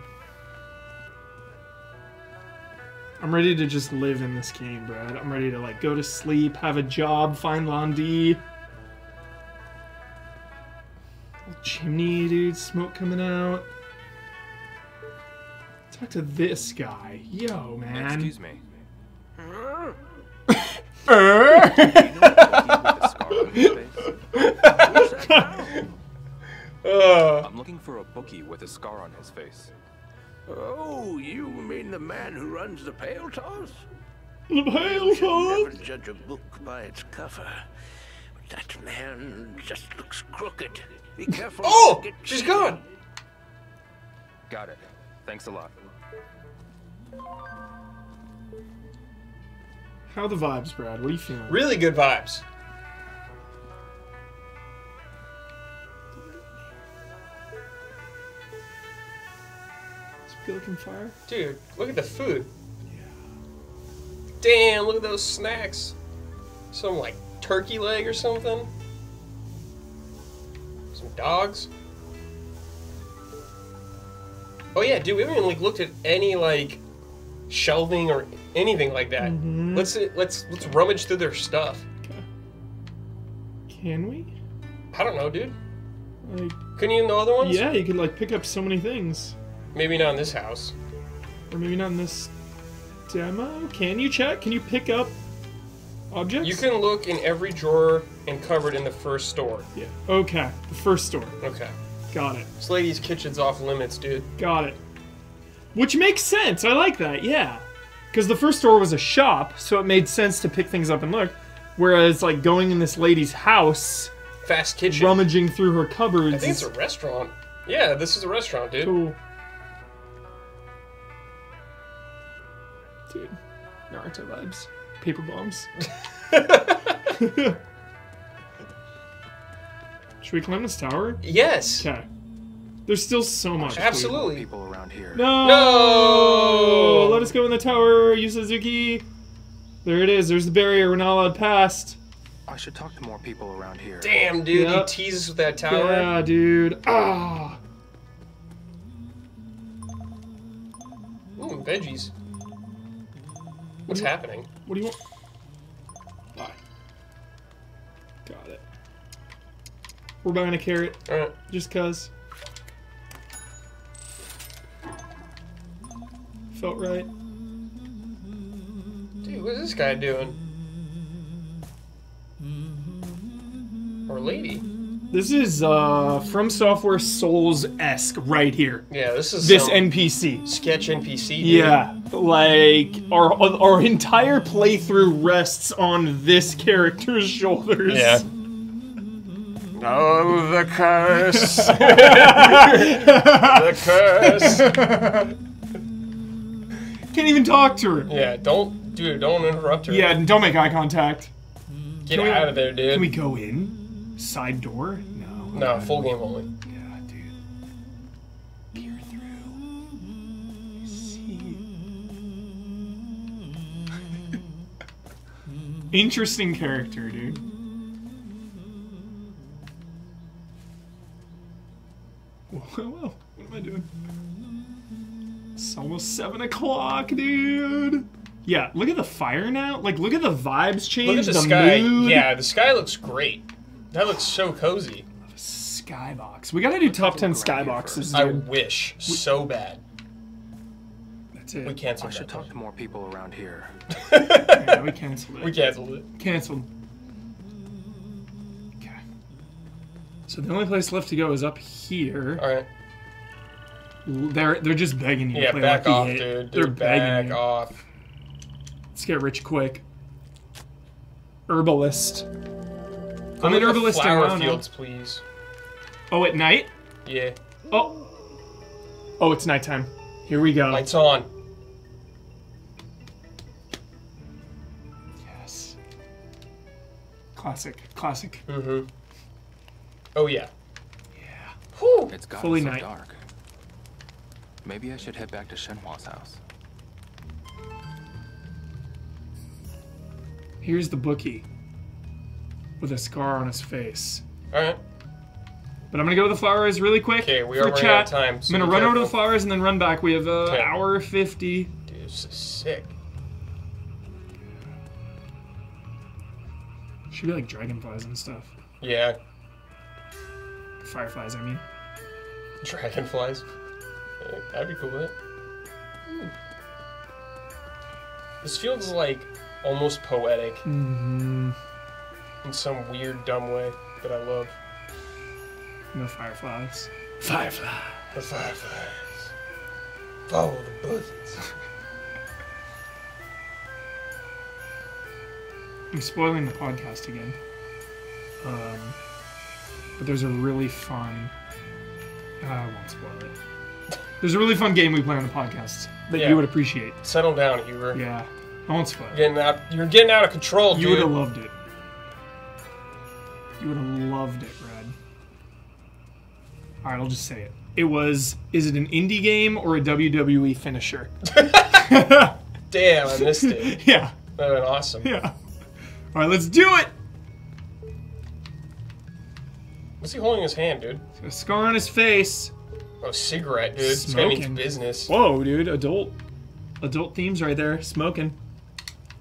I'm ready to just live in this game, Brad. I'm ready to like go to sleep, have a job, find Lan Di. Chimney, dude, smoke coming out. Talk to this guy. Yo, man. Excuse me. I'm looking for a bookie with a scar on his face. Oh, you mean the man who runs the Pale Toss? The Pale Toss? Never judge a book by its cover. But that man just looks crooked. Be careful. Oh, not to get she's cheated. gone. Got it. Thanks a lot. How are the vibes, Brad? What are you feeling? Really good vibes. Looking fire. Dude, look at the food. Yeah. Damn, look at those snacks. Some like turkey leg or something. Some dogs. Oh yeah, dude, we haven't even like looked at any like shelving or anything like that. Mhm. Let's let's let's rummage through their stuff. Can we? I don't know, dude. Like, Couldn't you in the other ones? yeah, you could like pick up so many things. Maybe not in this house. Or maybe not in this demo. Can you check? Can you pick up objects? You can look in every drawer and cupboard in the first store. Yeah. Okay. The first store. Okay. Got it. This lady's kitchen's off limits, dude. Got it. Which makes sense. I like that. Yeah. Because the first store was a shop, so it made sense to pick things up and look. Whereas, like going in this lady's house, Fast kitchen. rummaging through her cupboards. I think it's a restaurant. Yeah, this is a restaurant, dude. cool. Naruto vibes. Paper bombs. Should we climb this tower? Yes. Okay. There's still so much. Absolutely. People around here. No! No! Let us go in the tower, Yu Suzuki. There it is. There's the barrier. We're not allowed past. I should talk to more people around here. Damn, dude, Yeah. he teases with that tower. Yeah, dude. Ah. Ooh, veggies. What's happening? What do you want? Bye. Got it. We're buying a carrot Alright. just cause. Felt right. Dude, what is this guy doing? Or lady? This is uh FromSoftware Souls esque right here. Yeah, this is This some NPC. sketch NPC. Dude. Yeah, like our our entire playthrough rests on this character's shoulders. Yeah. Oh, the curse. the curse. Can't even talk to her. Yeah, don't, dude, don't interrupt her. Yeah, don't make eye contact. Get Can we- out of there, dude. Can we go in? Side door? No. No, full game only. Yeah, dude. Peer through. See. Interesting character, dude. Whoa, whoa, whoa. What am I doing? It's almost seven o'clock, dude. Yeah, look at the fire now. Like, look at the vibes change. Look at the, the sky. mood. Yeah, the sky looks great. That looks so cozy. Skybox. We gotta do top ten skyboxes, I dude. wish so bad. That's it. We canceled I should that. talk to more people around here. Yeah, we canceled it. We canceled it. Canceled. Okay. So the only place left to go is up here. All right. They're they're just begging you Yeah, to play back off, Hit. dude. They're Dude, begging back you. off. Let's get rich quick. Herbalist. Go I'm an herbalist flower Rhino. fields, please. Oh, at night? Yeah. Oh. Oh, it's nighttime. Here we go. Lights on. Yes. Classic. Classic. Mm-hmm. Oh yeah. Yeah. Whew. It's gotten Fully so night. dark. Maybe I should head back to Shenhua's house. Here's the bookie. With a scar on his face. All right. But I'm gonna go to the flowers really quick. Okay, we for are running chat. out of time, so I'm gonna be run over to the careful. flowers and then run back. We have uh, Okay. hour fifty. Dude, this is sick. Should be like dragonflies and stuff. Yeah. Fireflies, I mean. Dragonflies. Yeah, that'd be cool, right? Hmm. This feels like almost poetic Mm-hmm. In some weird, dumb way that I love. No fireflies. Fireflies. The fireflies. Follow the buzzards. I'm spoiling the podcast again. Um, but there's a really fun. I won't spoil it. There's a really fun game we play on the podcast that Yeah. you would appreciate. Settle down, Huber. Yeah, I won't spoil it. Getting out, you're getting out of control, dude. You would have loved it. You would have loved it, Red. All right, I'll just say it. It was. Is it an indie game or a WWE finisher? Damn, I missed it. yeah. That would been awesome. Yeah. All right, let's do it. What's he holding in his hand, dude? A scar on his face. Oh, cigarette, dude. It's gonna mean Smoking. business. Whoa, dude. Adult. Adult themes right there. Smoking.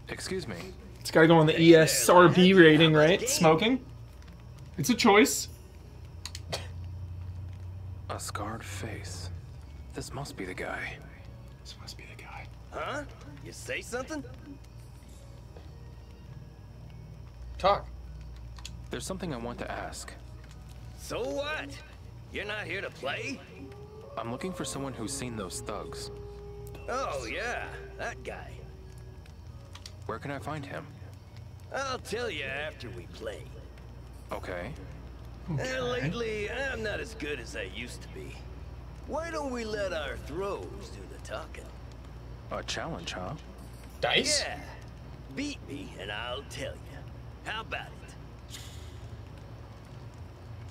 Excuse me. It's got to go on the ESRB rating, right? Smoking. It's a choice. A scarred face. This must be the guy. This must be the guy. Huh? You say something? Talk. There's something I want to ask. So what? You're not here to play? I'm looking for someone who's seen those thugs. Oh, yeah, that guy. Where can I find him? I'll tell you after we play. Okay. Eh, lately, I'm not as good as I used to be. Why don't we let our throws do the talking? A challenge, huh? Dice? Yeah. Beat me and I'll tell you. How about it?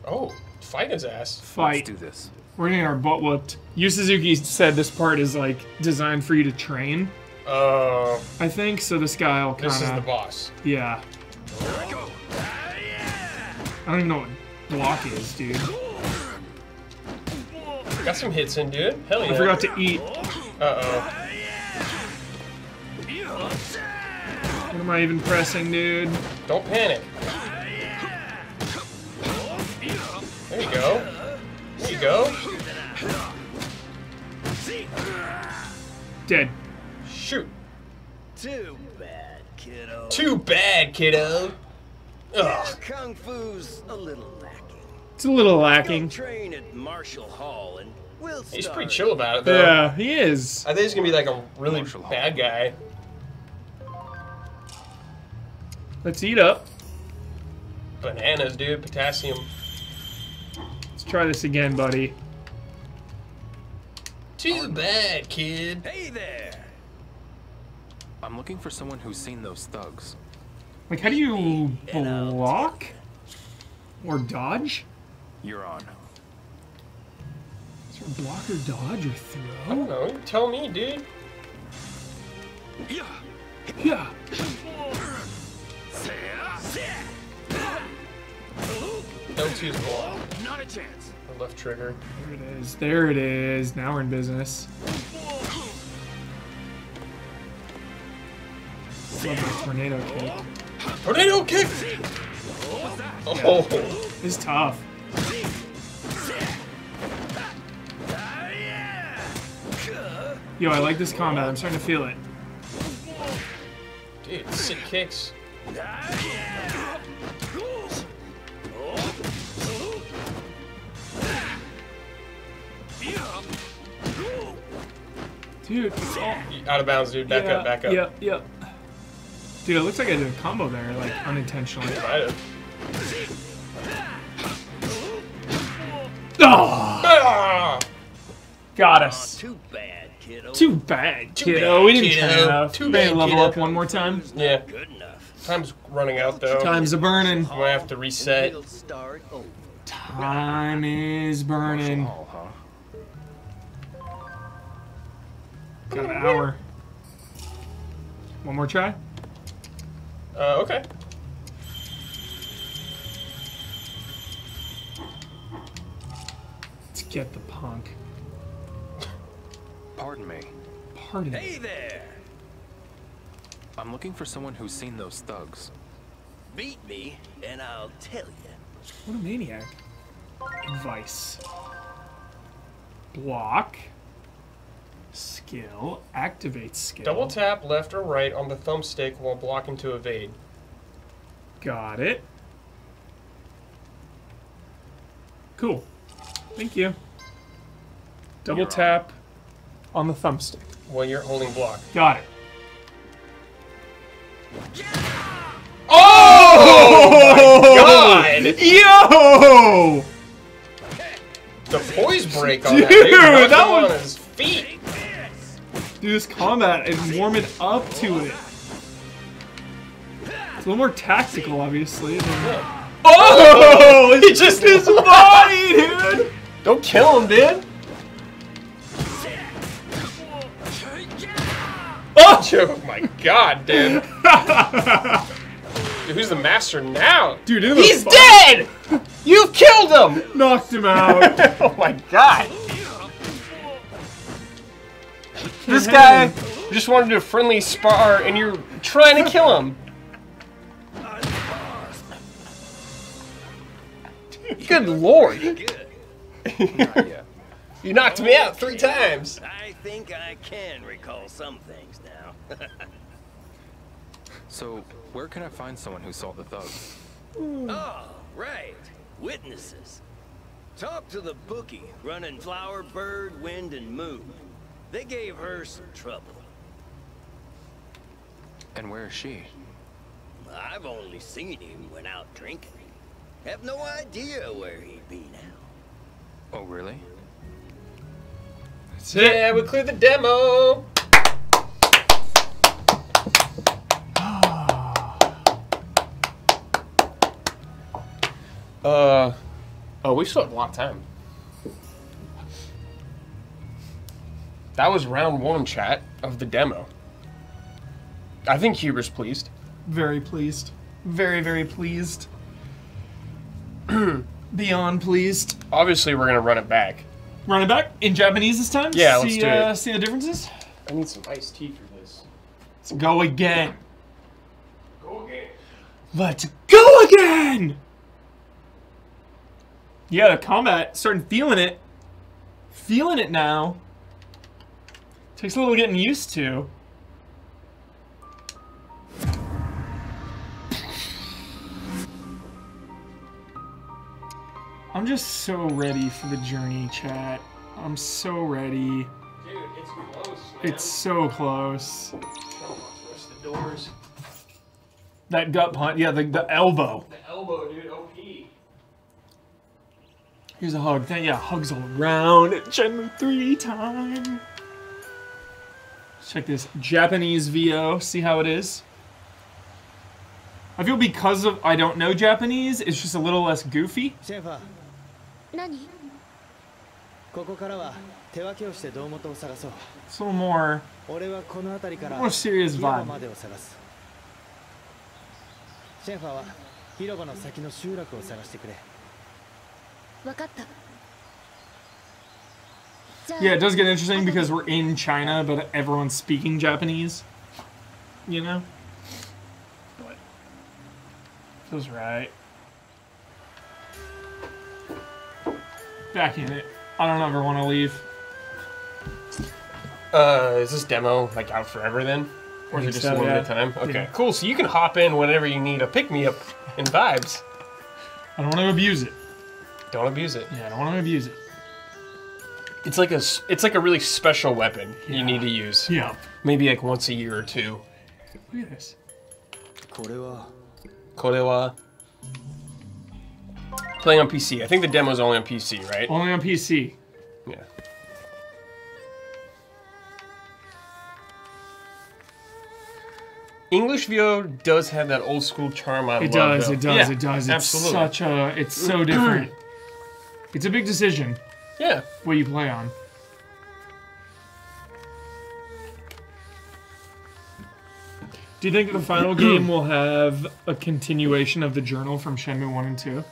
Oh, fight his ass. Fight. Let's do this. We're getting our butt whooped. Yu Suzuki said this part is like designed for you to train. Uh, I think so. This guy will kind of. this is the boss. Yeah. Here I don't even know what block is, dude. Got some hits in, dude. Hell yeah. I forgot to eat. Uh oh. What am I even pressing, dude? Don't panic. There you go. There you go. Dead. Shoot. Too bad, kiddo. Too bad, kiddo. Yeah, Ugh. Kung Fu's a little lacking. It's a little lacking. train at Martial Hall and we'll start. He's pretty chill about it, though. Yeah, he is. I think he's gonna be like a really Martial Hall. bad guy. Let's eat up. Bananas, dude. Potassium. Let's try this again, buddy. Too bad, kid. Hey there. I'm looking for someone who's seen those thugs. Like, how do you uh, block? Or dodge? You're on. Is there block or dodge or throw? I don't know. Tell me, dude. Yeah. L2's block. Not a chance. Or left trigger. There it is. There it is. Now we're in business. Love the tornado kick. Tornado kick! Oh, It's tough. Yo, I like this combat. I'm starting to feel it. dude, sick kicks. Dude, all. Out of bounds, dude. Back yeah, up, back up. Yep, yep. Dude, it looks like I did a combo there, like unintentionally. Might have. Oh, Ah! got Aw, us. too bad, kiddo. Too bad, Too kiddo. bad, we didn't kiddo. turn enough. Too Maybe bad, level kiddo. up one more time. Yeah. Good enough. Time's running out, though. Time's a burning. I might have to reset. Start over. Time is burning. Hall, huh? Got an hour. One more try. Uh, okay. Let's get the punk. Pardon me. Pardon me. Hey there. I'm looking for someone who's seen those thugs. Beat me and I'll tell you. What a maniac. Advice. Block. Skill. Activate skill. Double tap left or right on the thumbstick while blocking to evade. Got it. Cool. Thank you. Double tap on the thumbstick. While you're holding block. Got it. Oh! Oh, oh my god! Yo! The poise break on Dude, that dude. that him on was- his feet. Do this combat and warming up to it. It's a little more tactical, obviously. Oh! He just his body, dude! Don't kill him, dude. Oh! Oh my god, dude. Dude, who's the master now? Dude, He's dead! You killed him! Knocked him out. oh my god. This guy just wanted a friendly spar and you're trying to kill him. Good lord. you knocked me out three times. I think I can recall some things now. So, where can I find someone who saw the thugs? oh, right. Witnesses. Talk to the bookie running Flower, Bird, Wind, and Moon. They gave her some trouble. And where is she? I've only seen him when out drinking. Have no idea where he'd be now. Oh, really? That's Yeah, we cleared the demo. Uh, oh, we still have a lot of time. That was round one, chat, of the demo. I think Huber's pleased. Very pleased. Very, very pleased. Beyond pleased. Obviously, we're gonna run it back. Run it back in Japanese this time? Yeah, see, let's do uh, it. See the differences? I need some iced tea for this. Let's go again. Go again. Let's go again! Yeah, the combat, starting feeling it. Feeling it now. Takes a little getting used to. I'm just so ready for the journey, chat. I'm so ready. Dude, it's close, man. It's so close. Push the doors. That gut punch, yeah, the, the elbow. The elbow, dude. OP. Here's a hug. Yeah, hugs all around. Shenmue 3 time Let's check this Japanese VO. See how it is. I feel because of I don't know Japanese, it's just a little less goofy. シェンファー何ここからは手分けをして胴元を探そう It's a little more 俺はこの辺りから more serious 広場 vibe. までを探すシェンファーは広場の先の集落を探してくれ分かったじゃあ Yeah, it does get interesting because we're in China, but everyone's speaking Japanese. You know? But feels right. Back in it. I don't ever want to leave. Uh, is this demo like out forever then? Or is it just so, one yeah. at a time? Okay, Yeah. cool. So you can hop in whenever you need a pick me up in vibes. I don't want to abuse it. Don't abuse it. Yeah, I don't want to abuse it. It's like a it's like a really special weapon yeah. you need to use. Yeah. Maybe like once a year or two. Look at this. Korewa. Korewa. Playing on PC. I think the demo's only on PC, right? Only on PC. Yeah. English VO does have that old school charm I it love. Does, it does, yeah, it does, it does. It's such a it's so different. it's a big decision. Yeah. what you play on. Do you think the final game will have a continuation of the journal from Shenmue 1 and 2?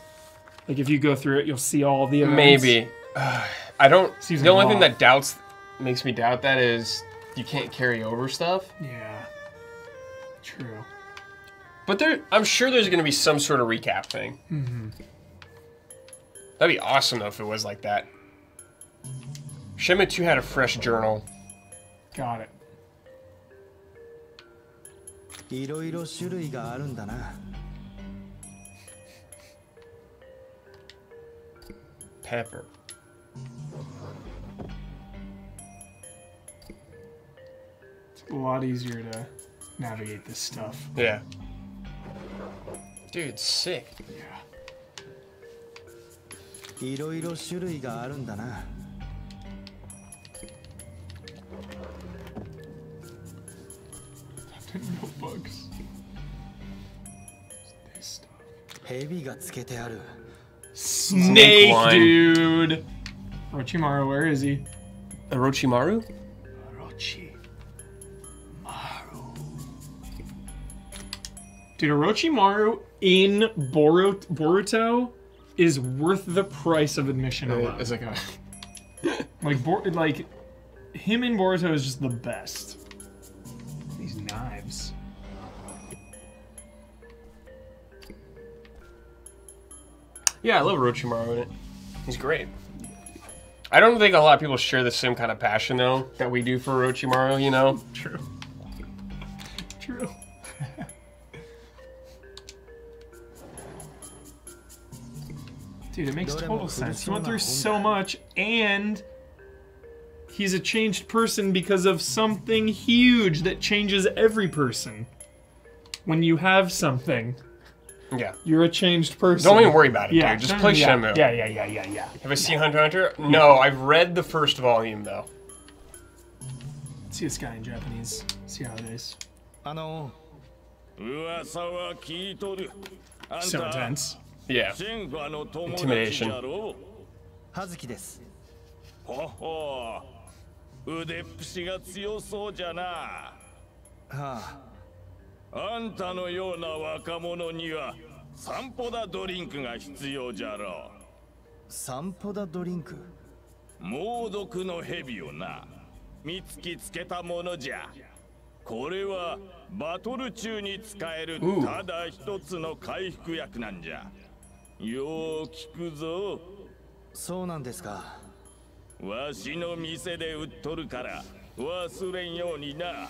Like if you go through it, you'll see all the events? Maybe. Uh, I don't. Seems the only a thing that doubts makes me doubt that is you can't carry over stuff. Yeah. True. But there, I'm sure there's going to be some sort of recap thing. Mm-hmm. That'd be awesome though if it was like that. Shemitsu had a fresh journal. Got it. Pepper. It's a lot easier to navigate this stuff. Yeah. Dude, sick. Yeah. no bugs. Snake, dude! Orochimaru, where is he? Orochimaru? Orochimaru. Dude, Orochimaru in Boruto is worth the price of admission alone. It's like a... like, Bor like, him in Boruto is just the best. These knives. Yeah, I love Orochimaru in it. He's great. I don't think a lot of people share the same kind of passion though that we do for Orochimaru. You know. True. True. Dude, it makes total sense. He went through so much, and he's a changed person because of something huge that changes every person. When you have something, Yeah. you're a changed person. Don't even worry about it, yeah, dude. Just don't- play yeah, Shenmue. Yeah, yeah, yeah, yeah, yeah. Have I seen Hunter x Hunter? No, I've read the first volume though. See this guy in Japanese. See how it is. あの噂は聞いとる。あん So た intense. Yeah. シェンファの友達 Intimidation. じゃろ葉月ですほほ 腕っぷしが強そうじゃな。はあ。あんたのような若者には散歩だドリンクが必要じゃろ散歩だドリンク？猛毒の蛇をな。見つきつけたものじゃ。これはバトル中に使えるうただ一つの回復薬なんじゃ。よう聞くぞ。そうなんですかわしの店で売っとるから忘れんようにな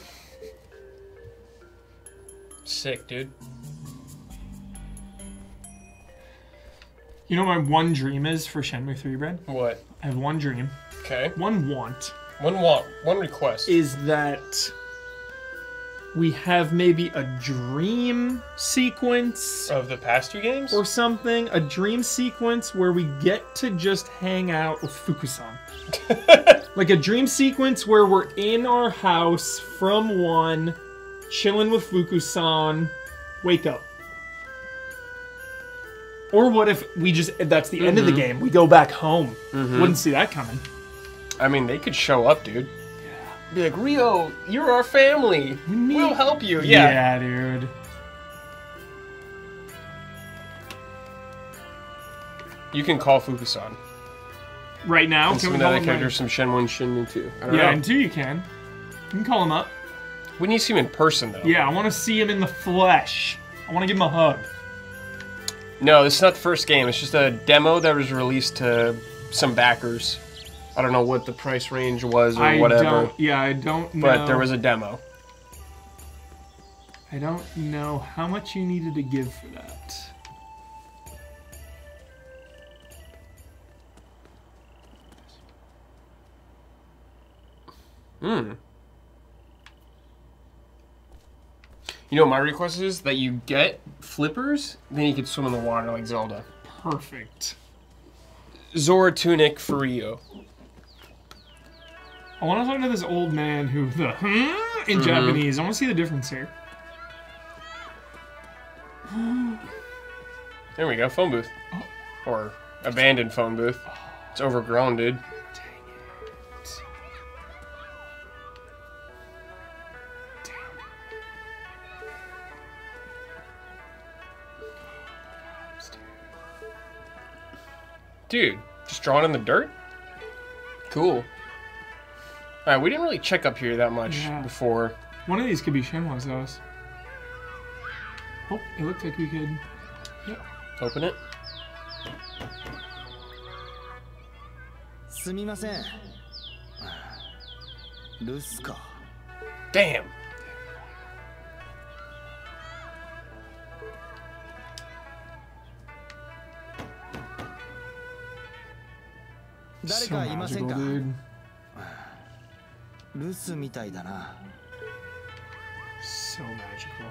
Sick, dude. You know what my one dream is for Shenmue 3, Brad? What? I have one dream. Okay. One want. One want. One request. Is that we have maybe a dream sequence of the past two games or something a dream sequence where we get to just hang out with Fuku-san like a dream sequence where we're in our house from one chilling with Fuku-san wake up or what if we just that's the end of the Mhm. game we go back home Mhm. wouldn't see that coming I mean, they could show up, dude. Be like, Ryo, you're our family. We'll help you. Yeah. yeah dude You can call Fuku-san. right now And can some we of the call other him characters from Shenmue and Shenmue 2. I don't yeah know. and two you can you can call him up We need to see him in person, though. yeah i want to see him in the flesh i want to give him a hug No, this is not the first game. It's just a demo that was released to some backers. I don't know what the price range was or I whatever. don't. Yeah, I don't know. But there was a demo. I don't know how much you needed to give for that. Hmm. You know my request is? That you get flippers, then you can swim in the water like Zelda. Perfect. Zora Tunic for Ryo. I want to talk to this old man who the hmm in Mhm. Japanese. I want to see the difference here. There we go, phone booth. Or abandoned phone booth. It's overgrown, dude. Dude, just drawn in the dirt? Cool. All right, we didn't really check up here that much yeah. before. One of these could be Shenhua's house. Oh, it looked like we could. Yep. Open it. すみません。留守か。Damn. So magical, dude. 留守みたいだな。So magical.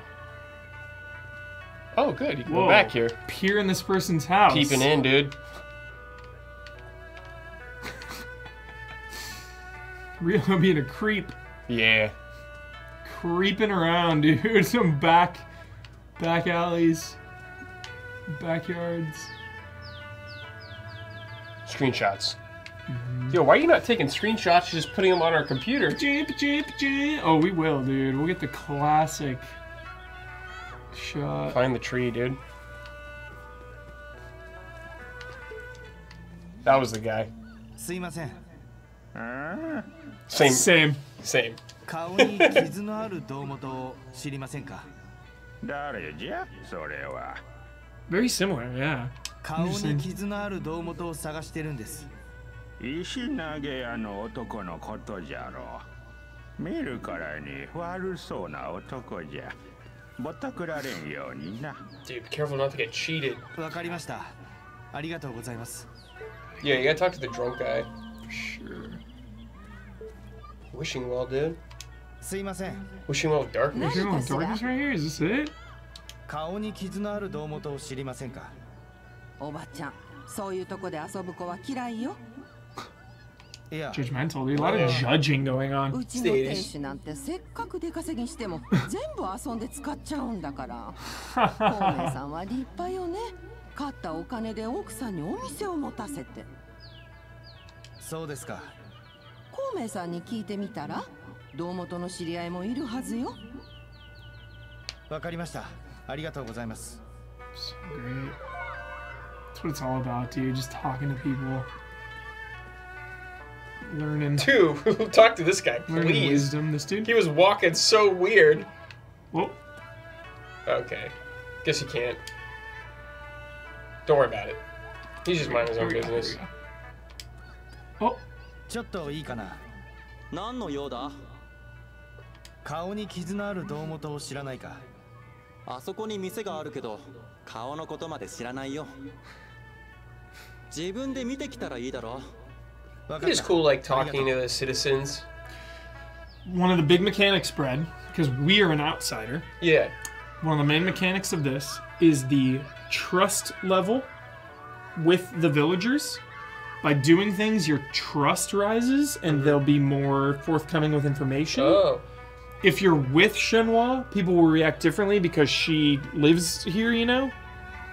Oh, good. You can Whoa. go back here. Peer in this person's house. Peeping in, dude. Ryo being a creep. Yeah. Creeping around, dude. Some back, back alleys, backyards. Screenshots. Yo, why are you not taking screenshots? Just putting them on our computer. Jeep, jeep, jeep. Oh, we will, dude. We'll get the classic shot. Find the tree, dude. That was the guy. すいません Same. Same. Same. 顔に傷のある胴元を知りませんか誰じゃそれは Very similar, yeah. 顔に傷のある胴元を探してるんです 石投げ屋の男のことじゃろう見るからに悪そうな男じゃぼったくられんようにな Dude, be careful not to get cheated. わかりましたありがとうございます Yeah, you gotta talk to the drunk guy. Sure. Wishing well, dude. すいません Wishing well darkness. Is there no darkness right here? Is this it? 顔に傷のある胴元を知りませんかおばちゃんそういうとこで遊ぶ子は嫌いよいや Judgmental, dude. A lot of judging going on. うちの店主なんてせっかく出稼ぎしても全部遊んで使っちゃうんだから孔明さんは立派よね買ったお金で奥さんにお店を持たせてそうですか孔明さんに聞いてみたら胴元の知り合いもいるはずよわかりましたありがとうございます So great. That's what it's all about, dude. Just talking to people. Learning. Dude, talk to this guy, Learning please. wisdom. This dude. He was walking so weird. Whoa. Okay. Guess you can't. Don't worry about it. He's just minding his own Here we go, here business. we go. ちょっといいかな何の用だ顔に傷のある胴元を知らないかあそこに店があるけど顔のことまで知らないよ自分で見てきたらいいだろ It is cool, like talking to the citizens. One of the big mechanics, Brad, because we are an outsider. Yeah. One of the main mechanics of this is the trust level with the villagers. By doing things, your trust rises, and they'll be more forthcoming with information. Oh. If you're with Shenhua, people will react differently because she lives here, you know?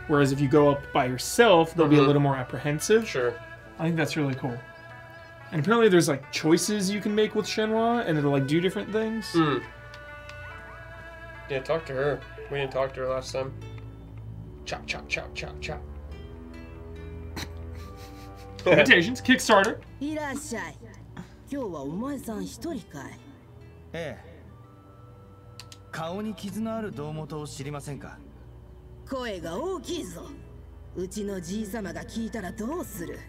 Whereas if you go up by yourself, they'll be a Mhm. little more apprehensive. Sure. I think that's really cool. And apparently there's like choices you can make with Shenhua, and it'll like do different things. Hmm. Yeah, talk to her. We didn't talk to her last time. Chop, chop, chop, chop, chop. Invitations, Kickstarter. いらっしゃい今日はお前さん一人かいええ顔に傷のある胴元を知りませんか声が大きいぞうちのじい様が聞いたらどうする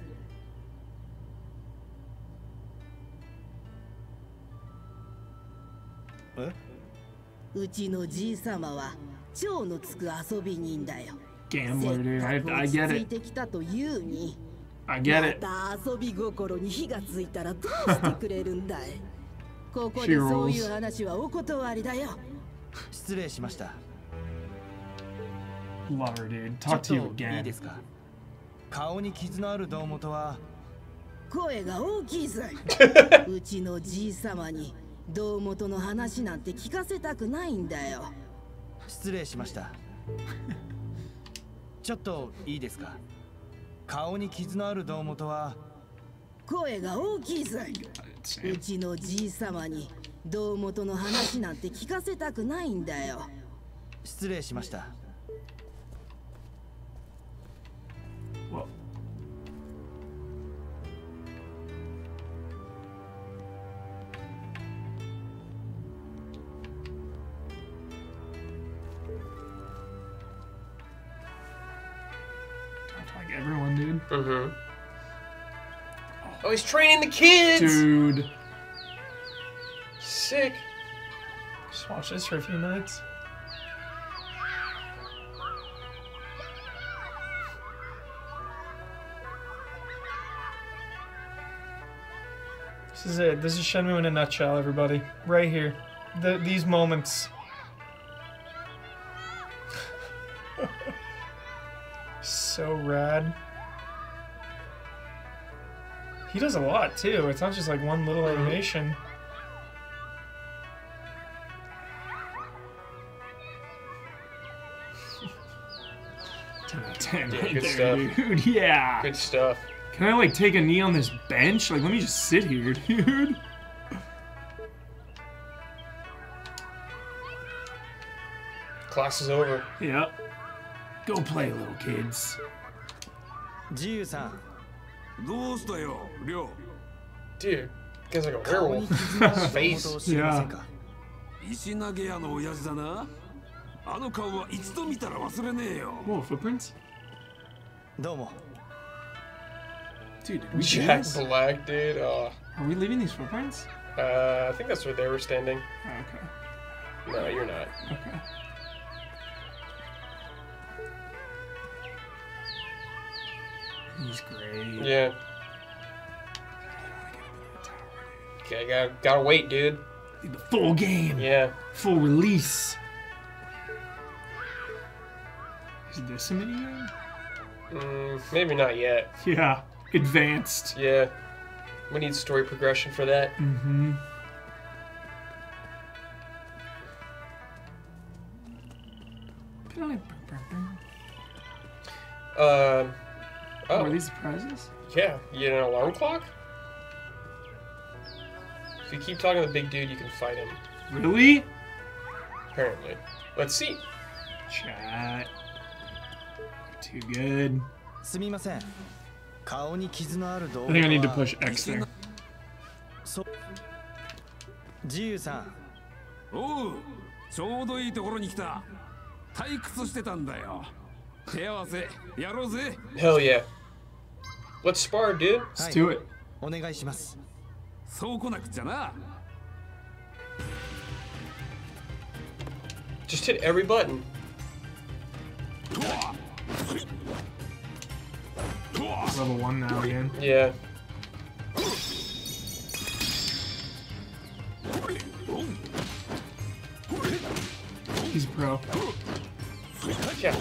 うちのじい様は蝶のつく遊び人だよ Gambler, dude. I, I get it. てきたというに I get it. また遊び心に火がついたらどうしてくれるんだい？ここで.そういう話はお断りだよ失礼しました Love her, dude. ちょ Talk っ to you といい again. ですか？顔に傷のある胴元は？声が大きいぞ うちのじい様に胴元の話なんて聞かせたくないんだよ。失礼しました。ちょっといいですか？顔に傷のある胴元は。声が大きいぞうちのじい様に胴元の話なんて聞かせたくないんだよ。失礼しました like everyone, dude. Mm-hmm. Oh, he's training the kids! Dude. Sick. Just watch this for a few minutes. This is it. This is Shenmue in a nutshell, everybody. Right here. The, these moments. So rad. He does a lot too. It's not just like one little mm-hmm. animation. Ten out of ten Yeah, good there, stuff. dude. Yeah. Good stuff. Can I like take a knee on this bench? Like, let me just sit here, dude. Class is over. Yep. Go play, little kids. 自由さんどうしたよ、りょう。 Dude, guy's like a 顔に werewolf. 傷のある His 胴元を face. 知りませんか石投げ屋の親父だな。あの顔は一度見たら忘れねえよ。 Whoa, footprints? どうも Dude, did we do Jack this? Black, dude. Uh, Are we leaving these footprints? uh, I think that's where they were standing. Oh, okay. No, you're not. Okay. He's great. Yeah. Okay, gotta, gotta wait, dude. The full game. Yeah. Full release. Is this a minigame? Mm, maybe not yet. Yeah. Advanced. Yeah. We need story progression for that. Mm-hmm. Um. Oh. Oh. Are these the prizes? Yeah. You get an alarm clock? If you keep talking to the big dude, you can fight him. Really? Apparently. Let's see. Chat. Too good. すみません顔に傷のある胴 I think I need to は push X there. そ自由さんおう、ちょうどいいところに来た。退屈してたんだよ。手合わせ、やろうぜ。 Hell yeah. Let's spar, dude. Let's do it. お願いしますそう来なくちゃな。 Just hit every button. Level one now again. Yeah. He's a pro. Yeah.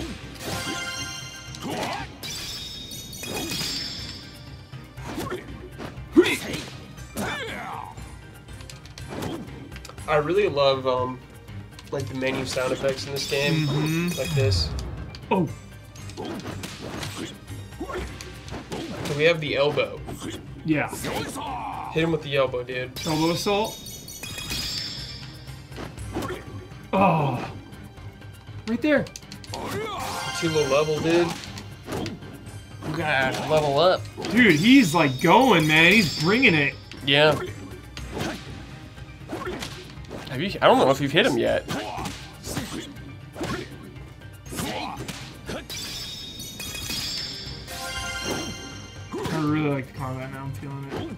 I really love um like the menu sound effects in this game. Mhm. Like this. Oh. So we have the elbow. Yeah. Hit him with the elbow, dude. Elbow assault. Oh. Right there. Too low level, dude. Gotta level up. Dude, he's like going, man. He's bringing it. Yeah. Have you? I don't know if you've hit him yet. I really like the combat now. I'm feeling it.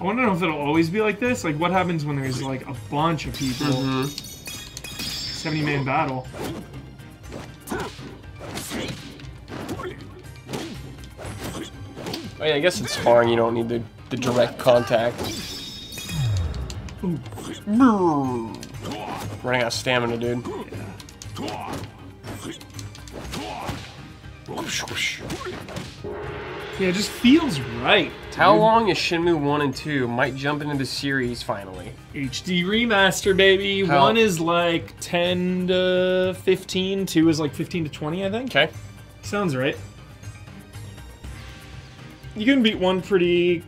I want to know if it'll always be like this. Like, what happens when there's like a bunch of people? Mm-hmm. 70 man battle. Oh yeah, I guess it's sparring. You don't need the, the direct contact. Running out of stamina, dude. Yeah, it just feels right. How dude. long is Shenmue 1 and 2 might jump into the series finally? HD remaster, baby. How- One is like 10 to 15. Two is like 15 to 20, I think. Okay. Sounds right. You can beat one pretty.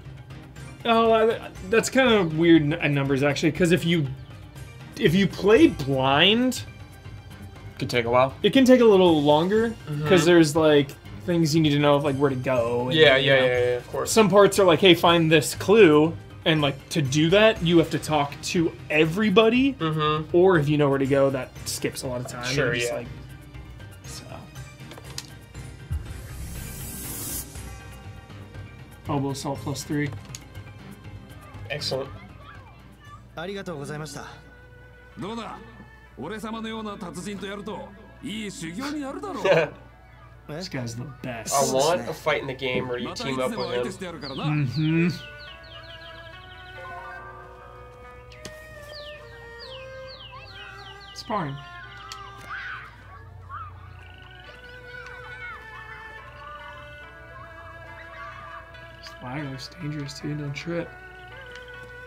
Oh, that's kind of weird uh, numbers actually, because if you if you play blind, Could take a while. it can take a little longer because Mhm. there's like things you need to know of like where to go. and, Yeah, yeah, know. yeah, yeah, of course. Some parts are like, hey, find this clue, and like to do that, you have to talk to everybody. Mm-hmm. Or if you know where to go, that skips a lot of time. Sure, yeah. Like, Elbow assault plus three. Excellent. ありがとうございましたどうだ俺様のような達人とやるといい修行になるだろう This guy's the best. I want a fight in the game where you またい team つ up でも with 相手 him. してやるからな、 Mm-hmm. Sparring. Ladders dangerous too. Don't trip.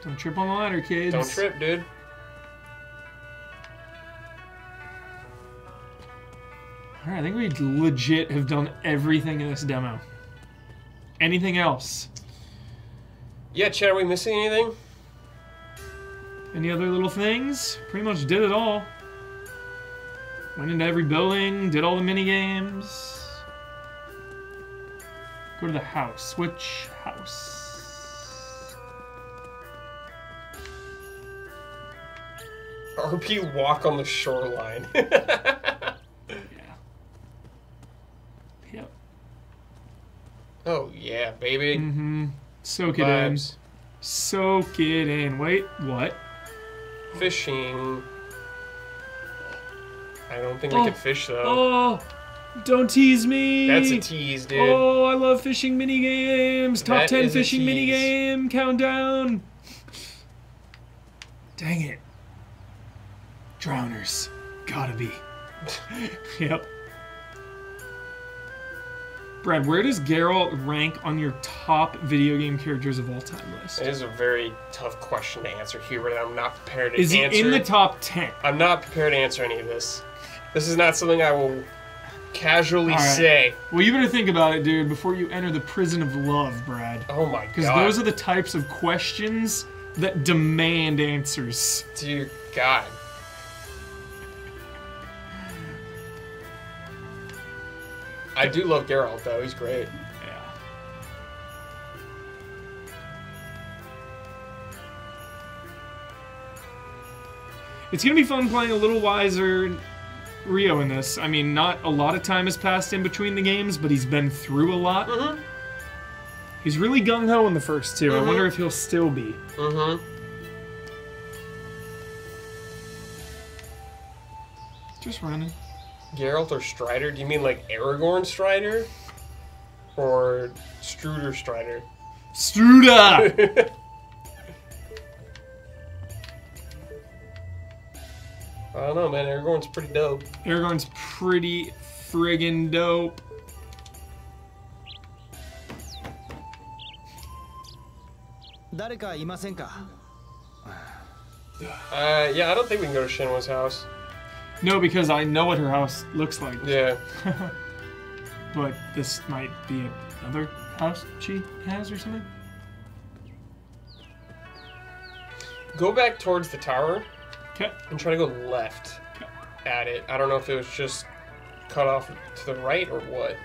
Don't trip on the ladder, kids. Don't trip, dude. All right, I think we legit have done everything in this demo. Anything else? Yeah, Chad, are we missing anything? Any other little things? Pretty much did it all. Went into every building, did all the mini games. Go to the house. Which house? RP walk on the shoreline. yeah. Yep. oh yeah, baby. Mm-hmm. Soak it Vibes. in. Soak it in. Wait, what? Fishing. I don't think Oh, we can fish though. Oh, don't tease me. That's a tease, dude. Oh, I love fishing mini games. Top That 10 fishing mini game countdown. Dang it. Drowners. Gotta be. yep. Brad, where does Geralt rank on your top video game characters of all time list? It is a very tough question to answer, Huber. I'm not prepared to Is he answer. in the top 10? I'm not prepared to answer any of this. This is not something I will casually All right. say. Well, you better think about it, dude, before you enter the prison of love, Brad. Oh my god. Because those are the types of questions that demand answers. Dear God. I do love Geralt though. He's great. Yeah. It's gonna be fun playing a little wiser Ryo in this. I mean, not a lot of time has passed in between the games, but he's been through a lot. He's really gung ho in the first 2 I Mhm. wonder if he'll still be. Mm-hmm. Just running. Geralt or Strider? Do you mean like Aragorn Strider? Or Struder Strider? Struda! I don't know, man. Aragorn's pretty dope. Aragorn's pretty friggin' dope. Uh, yeah, I don't think we can go to Shenhua's house. No, because I know what her house looks like. Yeah. but this might be another house she has or something. Go back towards the tower. Okay. And try to go left okay. at it. I don't know if it was just cut off to the right or what.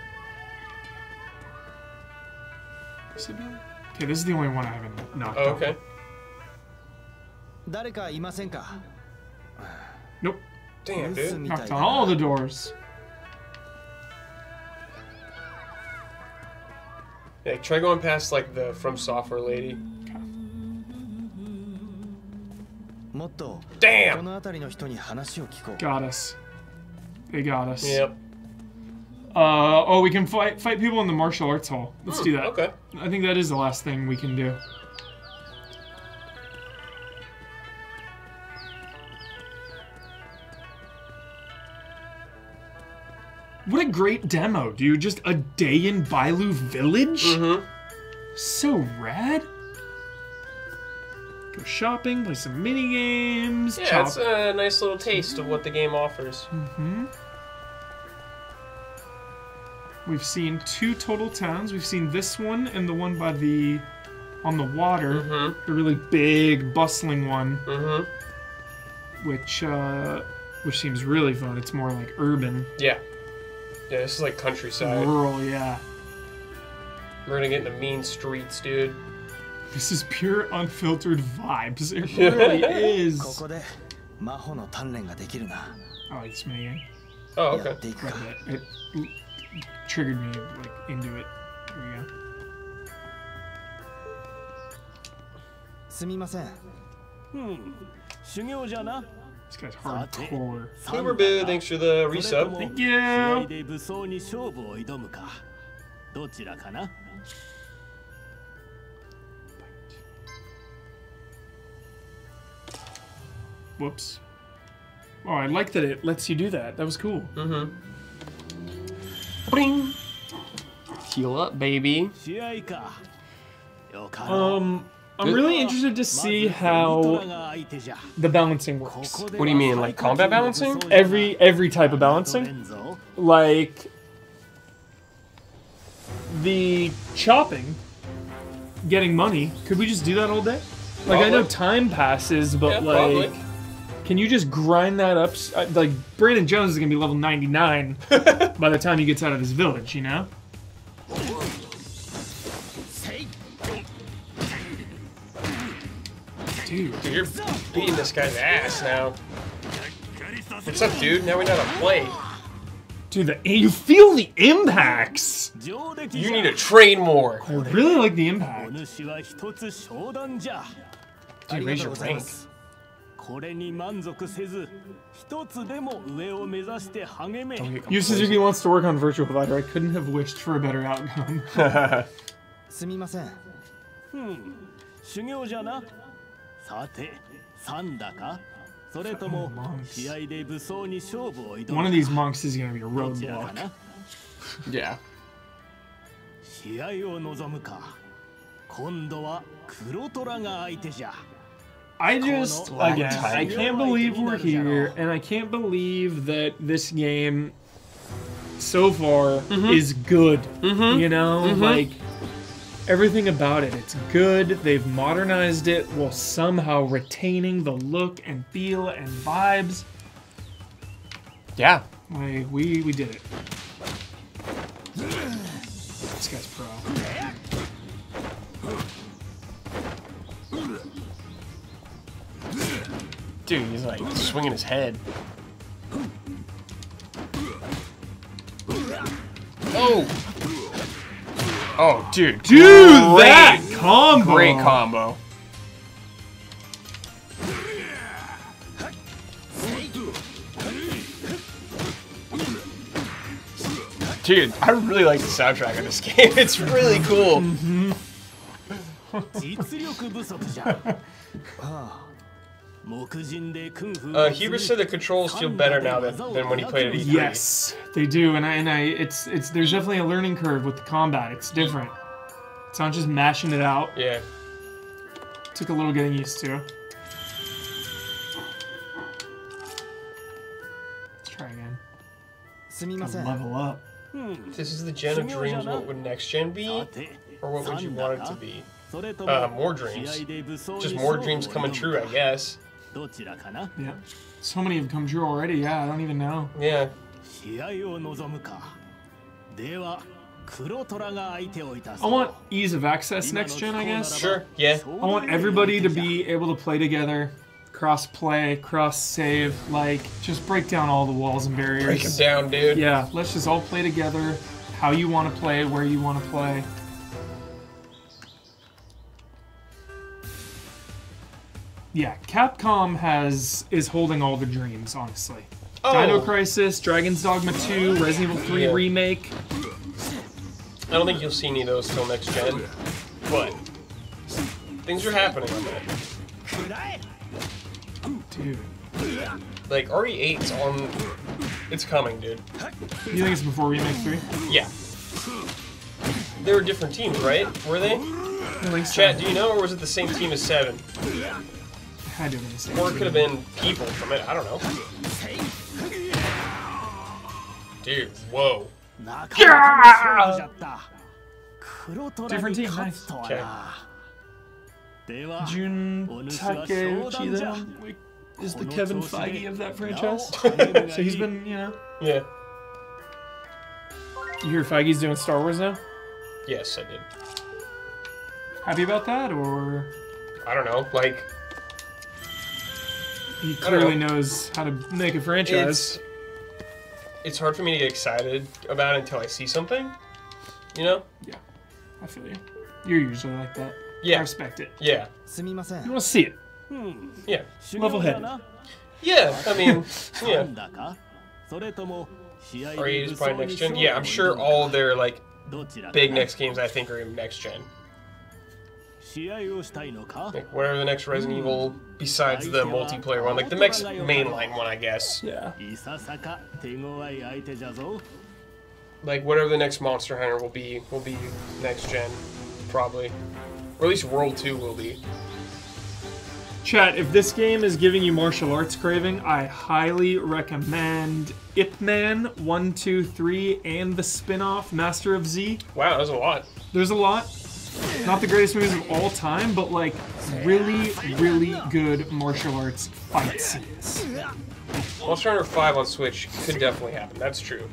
Okay, this is the only one I haven't knocked oh, okay. Nope. Damn, dude. Knocked on all the doors. Yeah, try going past, like, the FromSoftware lady. もっと Damn! この辺りの人に話を聞こう Got us. They got us. Yep. Uh, oh, we can fight fight people in the martial arts hall. Let's Hmm, do that. okay. I think that is the last thing we can do. What a great demo, dude. Just a day in Bailu Village? Mm-hmm. So rad. Go shopping, play some mini games. Yeah, chop- it's a nice little taste of what the game offers. hmm We've seen two total towns. We've seen this one and the one by the on the water, the really big, bustling one, Mm-hmm. which uh, which seems really fun. It's more like urban, Yeah. Yeah, this is like countryside. rural. Yeah, We're gonna get into mean streets, dude. this is pure unfiltered vibes. It really こ is. こで魔法の鍛錬ができるな I like this minigame. Oh, okay. やっていくか It, it triggered me like into it. Here we go. すみませんうん修行じゃな This guy's hardcore. Uber Boo, thanks for the それと resub. も Thank 試 you. 合で武装に勝負を挑むかどちらかな Whoops. Oh, I like that it lets you do that. That was cool. Mm-hmm. Bring. Heal up, baby. Um, I'm really interested to see how the balancing works. What do you mean, like combat balancing? Every every type of balancing. Like the chopping, getting money. Could we just do that all day? Like probably. I know time passes, but yeah, like probably. Can you just grind that up? Uh, like, Brandon Jones is going to be level 99 by the time he gets out of his village, you know? Dude. dude. you're beating this guy's ass now. What's up, dude? Now we know how to play. Dude, the, you feel the impacts! You need to train more. I really like the impact. Dude, raise your rank. これに満足せず一つでも上を目指して励め Yu Suzuki wants to work on Virtual Fighter. I couldn't have wished for a better outcome. すみませんうん修行じゃなさて三だかそれとも試合で武装に勝負を挑む One of these monks is gonna be a roadblock. な Yeah. 試合を望むか今度は黒虎が相手じゃ I just, again, I can't believe we're here, and I can't believe that this game so far is good. You know, Mhm. like everything about it, it's good. They've modernized it while somehow retaining the look and feel and vibes. Yeah. Like, we we did it. This guy's pro. Dude, he's like swinging his head. Oh. Oh, dude. Dude, great- that combo. Great combo. Dude, I really like the soundtrack of this game. It's really cool. Mm-hmm. Uh, uh Huber said the controls feel better now than, than when he played it. Yes, they do, and I and I it's it's there's definitely a learning curve with the combat. It's different. It's not just mashing it out. Yeah. Took a little getting used to. Let's try again. Gotta level up. If this is the gen of dreams, what would next gen be? Or what would you want it to be? Uh, more dreams. Just more dreams coming true, I guess. どちらかな Yeah. So many have come true already. Yeah, I don't even know. Yeah. 試合を望むかでは黒虎が相手をいた I want ease of access next gen, I guess. Sure, yeah. I want everybody to be able to play together, cross play, cross save, like just break down all the walls and barriers. Break 'em down, dude. Yeah, let's just all play together, how you want to play, where you want to play. Yeah, Capcom has is holding all the dreams, honestly. Oh. Dino Oh. Crisis, Dragon's Dogma 2, Resident Evil 3 Yeah. remake. I don't think you'll see any of those till next gen. But things are happening on that. Dude. Like RE8's on it's coming, dude. You think it's before Remake 3? Yeah. They were different teams, right? Were they? think so. Chat, do you know, or was it the same team as Seven? Or it could have been people from it. I don't know. Dude, whoa. Yeah! Different team, nice. Okay. Jun is the Kevin Feige of that franchise. so he's been, you know. Yeah. You hear Feige's doing Star Wars now? Yes, I did. Happy about that, or? I don't know. Like, he clearly know. knows how to make a franchise. It's, it's, hard for me to get excited about until I see something, you know? Yeah, I feel you. You're usually like that. Yeah. I respect it. Yeah. You want to see it. Hmm. Yeah. Level head. Yeah, I mean, yeah. RE is probably next gen. Yeah, I'm sure all their like big next games I think are next gen. Like, whatever the next Resident Evil besides the multiplayer one, like the next mainline one, I guess. Yeah. Like whatever the next Monster Hunter will be, will be next gen, probably, or at least World Two will be. Chat, if this game is giving you martial arts craving, I highly recommend Ip Man 1, 2, 3, and the spin off Master of Z. Wow, there's a lot. There's a lot. Not the greatest movies of all time, but like really, really good martial arts fight scenes. Monster Hunter 5 on Switch could definitely happen. That's true.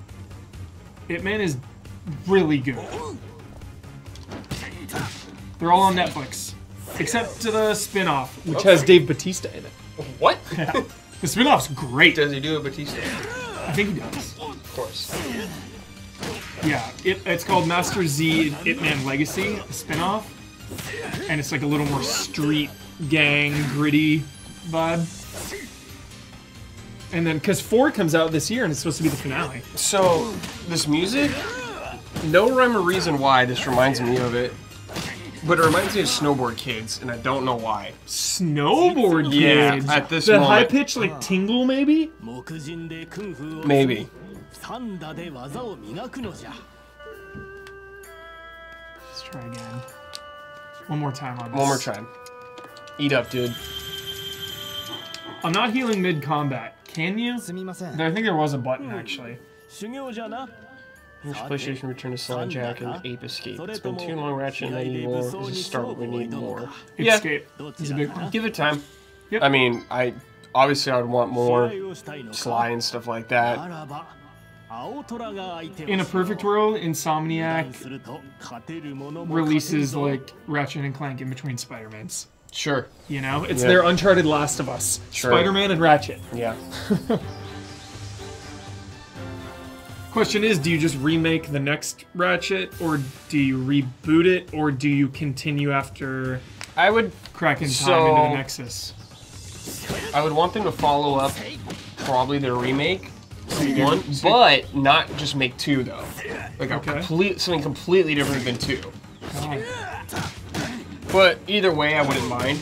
Ip Man is really good. They're all on Netflix. Except to the spin off, which Okay. has Dave Batista in it. What? Yeah. The spin off's great. Does he do a Batista? I think he does. Of course. Yeah, it, it's called Master Z Ip Man Legacy, a spin-off. And it's like a little more street gang, gritty vibe. And then, because 4 comes out this year and it's supposed to be the finale. So, this music, no rhyme or reason why this reminds me of it, but it reminds me of Snowboard Kids, and I don't know why. Snowboard Kids? Yeah, kids. at this the moment. high pitch like tingle maybe. Maybe. 三打で技を磨くのじゃ Let's try again. One more time on this. One more time. Eat up, dude. I'm not healing mid combat. Can you? I think there was a button actually. 修行じゃな Use PlayStation Return to Slime Jack and Ape Escape. It's been too long, Ratchet and I need more. This is start, we need more. Ape Yeah. Escape is a big one. Give it time. I mean, I obviously I would want more Sly and stuff like that. in a perfect world, Insomniac releases like Ratchet and Clank in between Spider-Mans. Sure. You know, it's yeah. their Uncharted Last of Us. Sure. Spider-Man and Ratchet. Yeah. Question is, do you just remake the next Ratchet, or do you reboot it, or do you continue after? I would Kraken so, into the Nexus. I would want them to follow up, probably their remake, so you to do- one, but not just make two though. Like a Okay. complete something completely different than two. But either way, I wouldn't mind.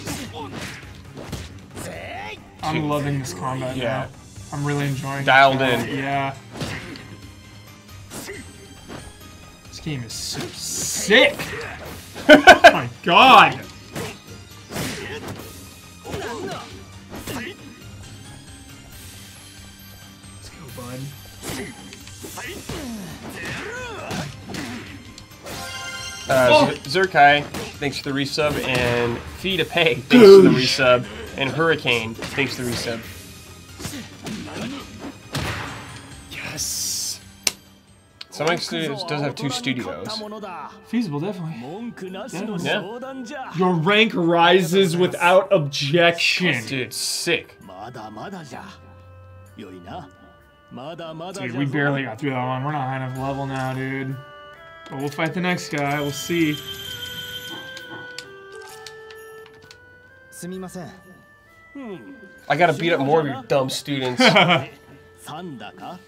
I'm loving this combat Yeah. now. I'm really enjoying Dialed it. in. Yeah. This game is so sick. oh my god. Uh, oh. Zerkai, thanks for the resub, and Fee to Pay, thanks for the resub, and Hurricane, thanks for the resub. Yes! Some Studios does have two studios. Feasible, definitely. Yeah. yeah. Your rank rises without objection. Dude, sick. Dude, we barely got through that one. We're not high enough level now, dude. But we'll fight the next guy. We'll see. すみません I gotta beat up more of your dumb students. 三打か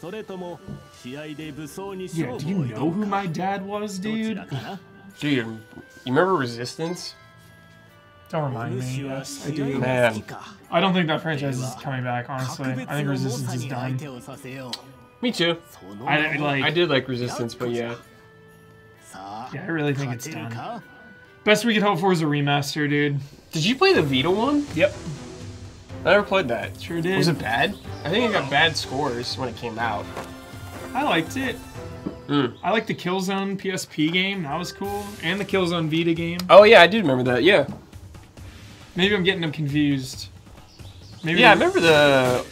それとも試合で武装に Yeah, 勝 do you 負を挑 know む who my dad was, どち dude? らかな Dude, you remember Resistance? Don't remind me. Yes, I do. Man. I don't think that franchise is coming back, honestly. I think Resistance is done. Me too. I, like, I did like Resistance, but yeah. Yeah, I really think it's done. Best we could hope for is a remaster, dude. Did you play the Vita one? Yep. I never played that. Sure did. Was it bad? I think it got bad scores when it came out. I liked it. Mm. I like the Killzone PSP game. That was cool. And the Killzone Vita game. Oh, yeah, I do remember that. Yeah. Maybe I'm getting them confused. Maybe yeah, I remember the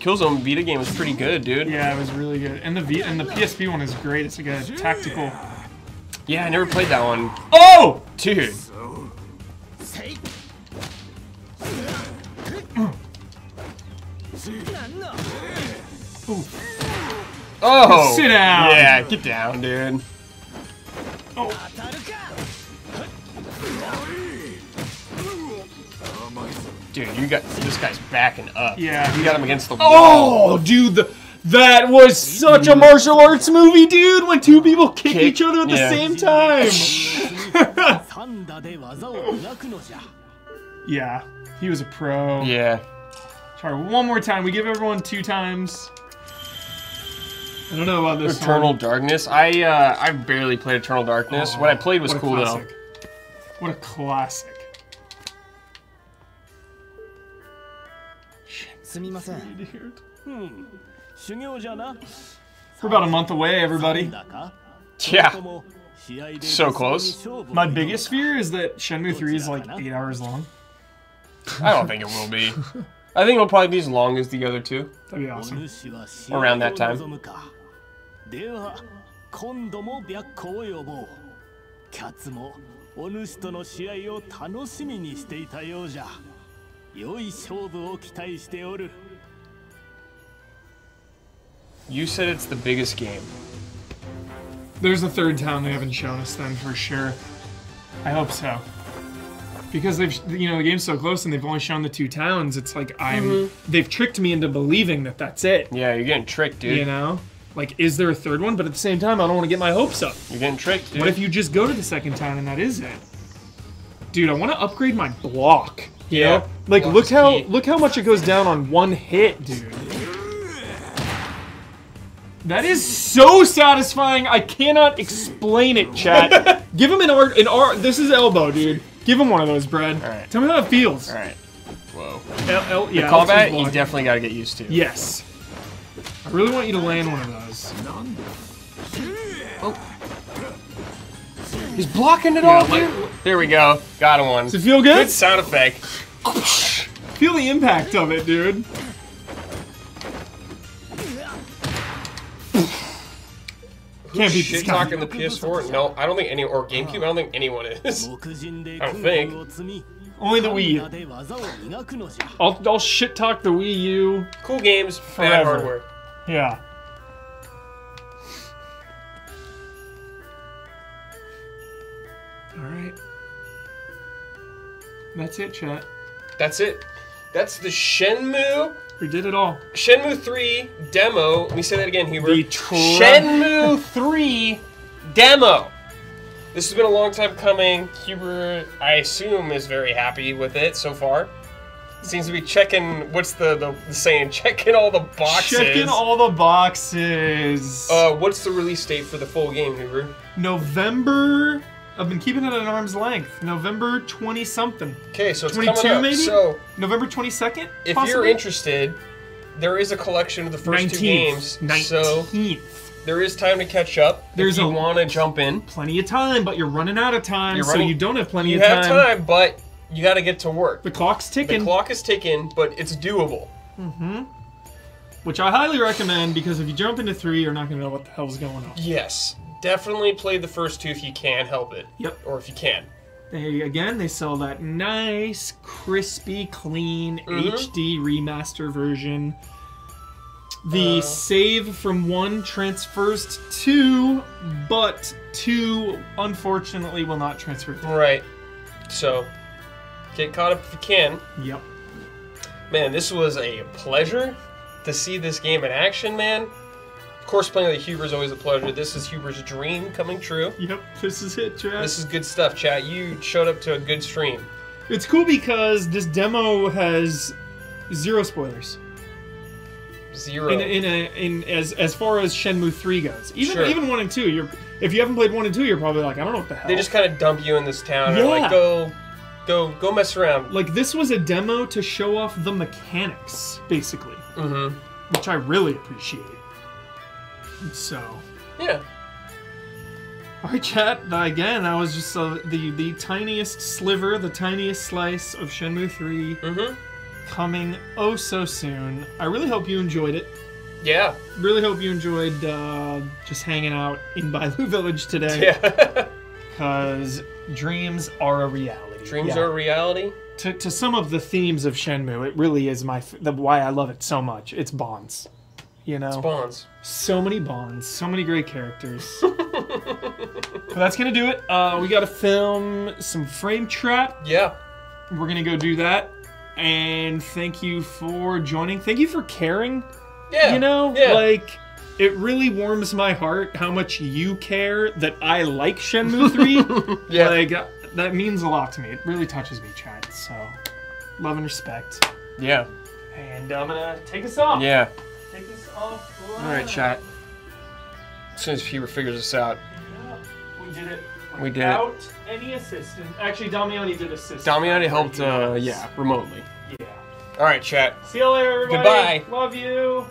Killzone Vita game was pretty good, dude. Yeah, it was really good. And the V and the PSP one is great. It's like a tactical. Yeah, I never played that one. Oh, dude. Oh, Sit down. Yeah, get down, dude. Oh. Dude, you got this guy's backing up. Yeah. You got him against the oh, wall. Oh, dude, the, that was such a mm. martial arts movie, dude. When two people kick, kick each other at yeah. the same time. yeah, he was a pro. Yeah. Try one more time. We give everyone two times. I don't know about this. Eternal one. Darkness. I uh, I barely played Eternal Darkness. Oh, what I played was cool though. What a classic. すみませんうん修行じゃな We're about a month away, everybody. Yeah. So close. My biggest fear is that Shenmue 3 is like eight hours long. I don't think it will be. I think it'll probably be as long as the other two. That'd be awesome. Around that time. では今度も白虎を呼ぼうキャツもお主との試合を楽しみにしていたようじゃ 良い勝負を期待しておる You said it's the biggest game. There's a third town they haven't shown us then for sure. I hope so. Because they've, you know, the game's so close and they've only shown the two towns. It's like I'm, Mhm. they've tricked me into believing that that's it. Yeah, you're getting tricked, dude. You know, like, is there a third one? But at the same time, I don't want to get my hopes up. You're getting tricked, dude. What if you just go to the second town and that is it? Dude, I want to upgrade my block. You Yeah, know? Like, block look how key. look how much it goes down on one hit, dude. That is so satisfying. I cannot explain it, chat. Give him an art, an art. This is elbow, dude. Give him one of those, Brad. All right. Tell me how it feels. All right. Whoa. L, L, yeah, the combat, you definitely got to get used to. Yes. I really want you to land one of those. Oh. He's blocking it Yeah, all, like- dude. There we go. Got him one. Does it feel good? Good sound effect. Feel the impact of it, dude. Can't beat this Shit guy. talking the PS4? No, I don't think any or GameCube. I don't think anyone is. I don't think. Only the Wii. I'll, I'll shit talk the Wii U. Cool games, bad Forever. hardware. Yeah. That's it, chat. That's it. That's the Shenmue. We did it all. Shenmue 3 demo. Let me say that again, Huber. The Shenmue 3 demo. This has been a long time coming. Huber, I assume, is very happy with it so far. Seems to be checking. What's the the, the saying? Checking all the boxes. Checking all the boxes. Uh, what's the release date for the full game, Huber? November. I've been keeping it at arm's length. November 20 something. Okay, so it's 22 coming up. maybe? So November 22nd? if possibly? you're interested, there is a collection of the first two games. 19th. So there is time to catch up. There's if you a- want to jump in. Plenty of time, but you're running out of time, You're so running- you don't have plenty of time. you have time. time, but you got to get to work. The clock's ticking. The clock is ticking, but it's doable. Mm-hmm. Which I highly recommend because if you jump into three, you're not going to know what the hell's going on. Yes, definitely play the first two if you can help it. Yep. Or if you can. They again, they sell that nice, crispy, clean Mhm. HD remaster version. The save from one transfers to two, but two unfortunately will not transfer. To Right. So, get caught up if you can. Yep. Man, this was a pleasure to see this game in action, man. Of course, playing with Huber is always a pleasure. This is Huber's dream coming true. Yep, this is it, chat. This is good stuff, chat. You showed up to a good stream. It's cool because this demo has zero spoilers. Zero. In, in, a, in as as far as Shenmue three goes, even Sure. even one and two, you're if you haven't played one and two, you're probably like, I don't know what the hell. They just kind of dump you in this town and like go, go, go mess around. like this was a demo to show off the mechanics, basically, Mm-hmm. which I really appreciate. So, Yeah. right, chat. Again, I was just uh, the the tiniest sliver, the tiniest slice of Shenmue three, Mm-hmm. coming oh so soon. I really hope you enjoyed it. Yeah. Really hope you enjoyed uh, just hanging out in Bailu Village today. Yeah. Because dreams are a reality. Dreams Yeah. are a reality. To, to some of the themes of Shenmue, it really is my f- the why I love it so much. It's bonds. You know, It's bonds. So many bonds, so many great characters. but that's gonna do it. Uh, we got to film some frame trap. Yeah. We're gonna go do that. And thank you for joining. Thank you for caring. Yeah. You know, Yeah. like it really warms my heart how much you care that I like Shenmue 3. Yeah. Like that means a lot to me. It really touches me, chat. So, love and respect. Yeah. And I'm gonna take us off. Yeah. Take. All right, chat. As soon as Huber figures this out, We did it. We did it. Without any assistance. Actually, Damiani did assist. Damiani helped, uh, yeah, remotely. Yeah. All right, chat. See you later, everybody. Goodbye. Love you.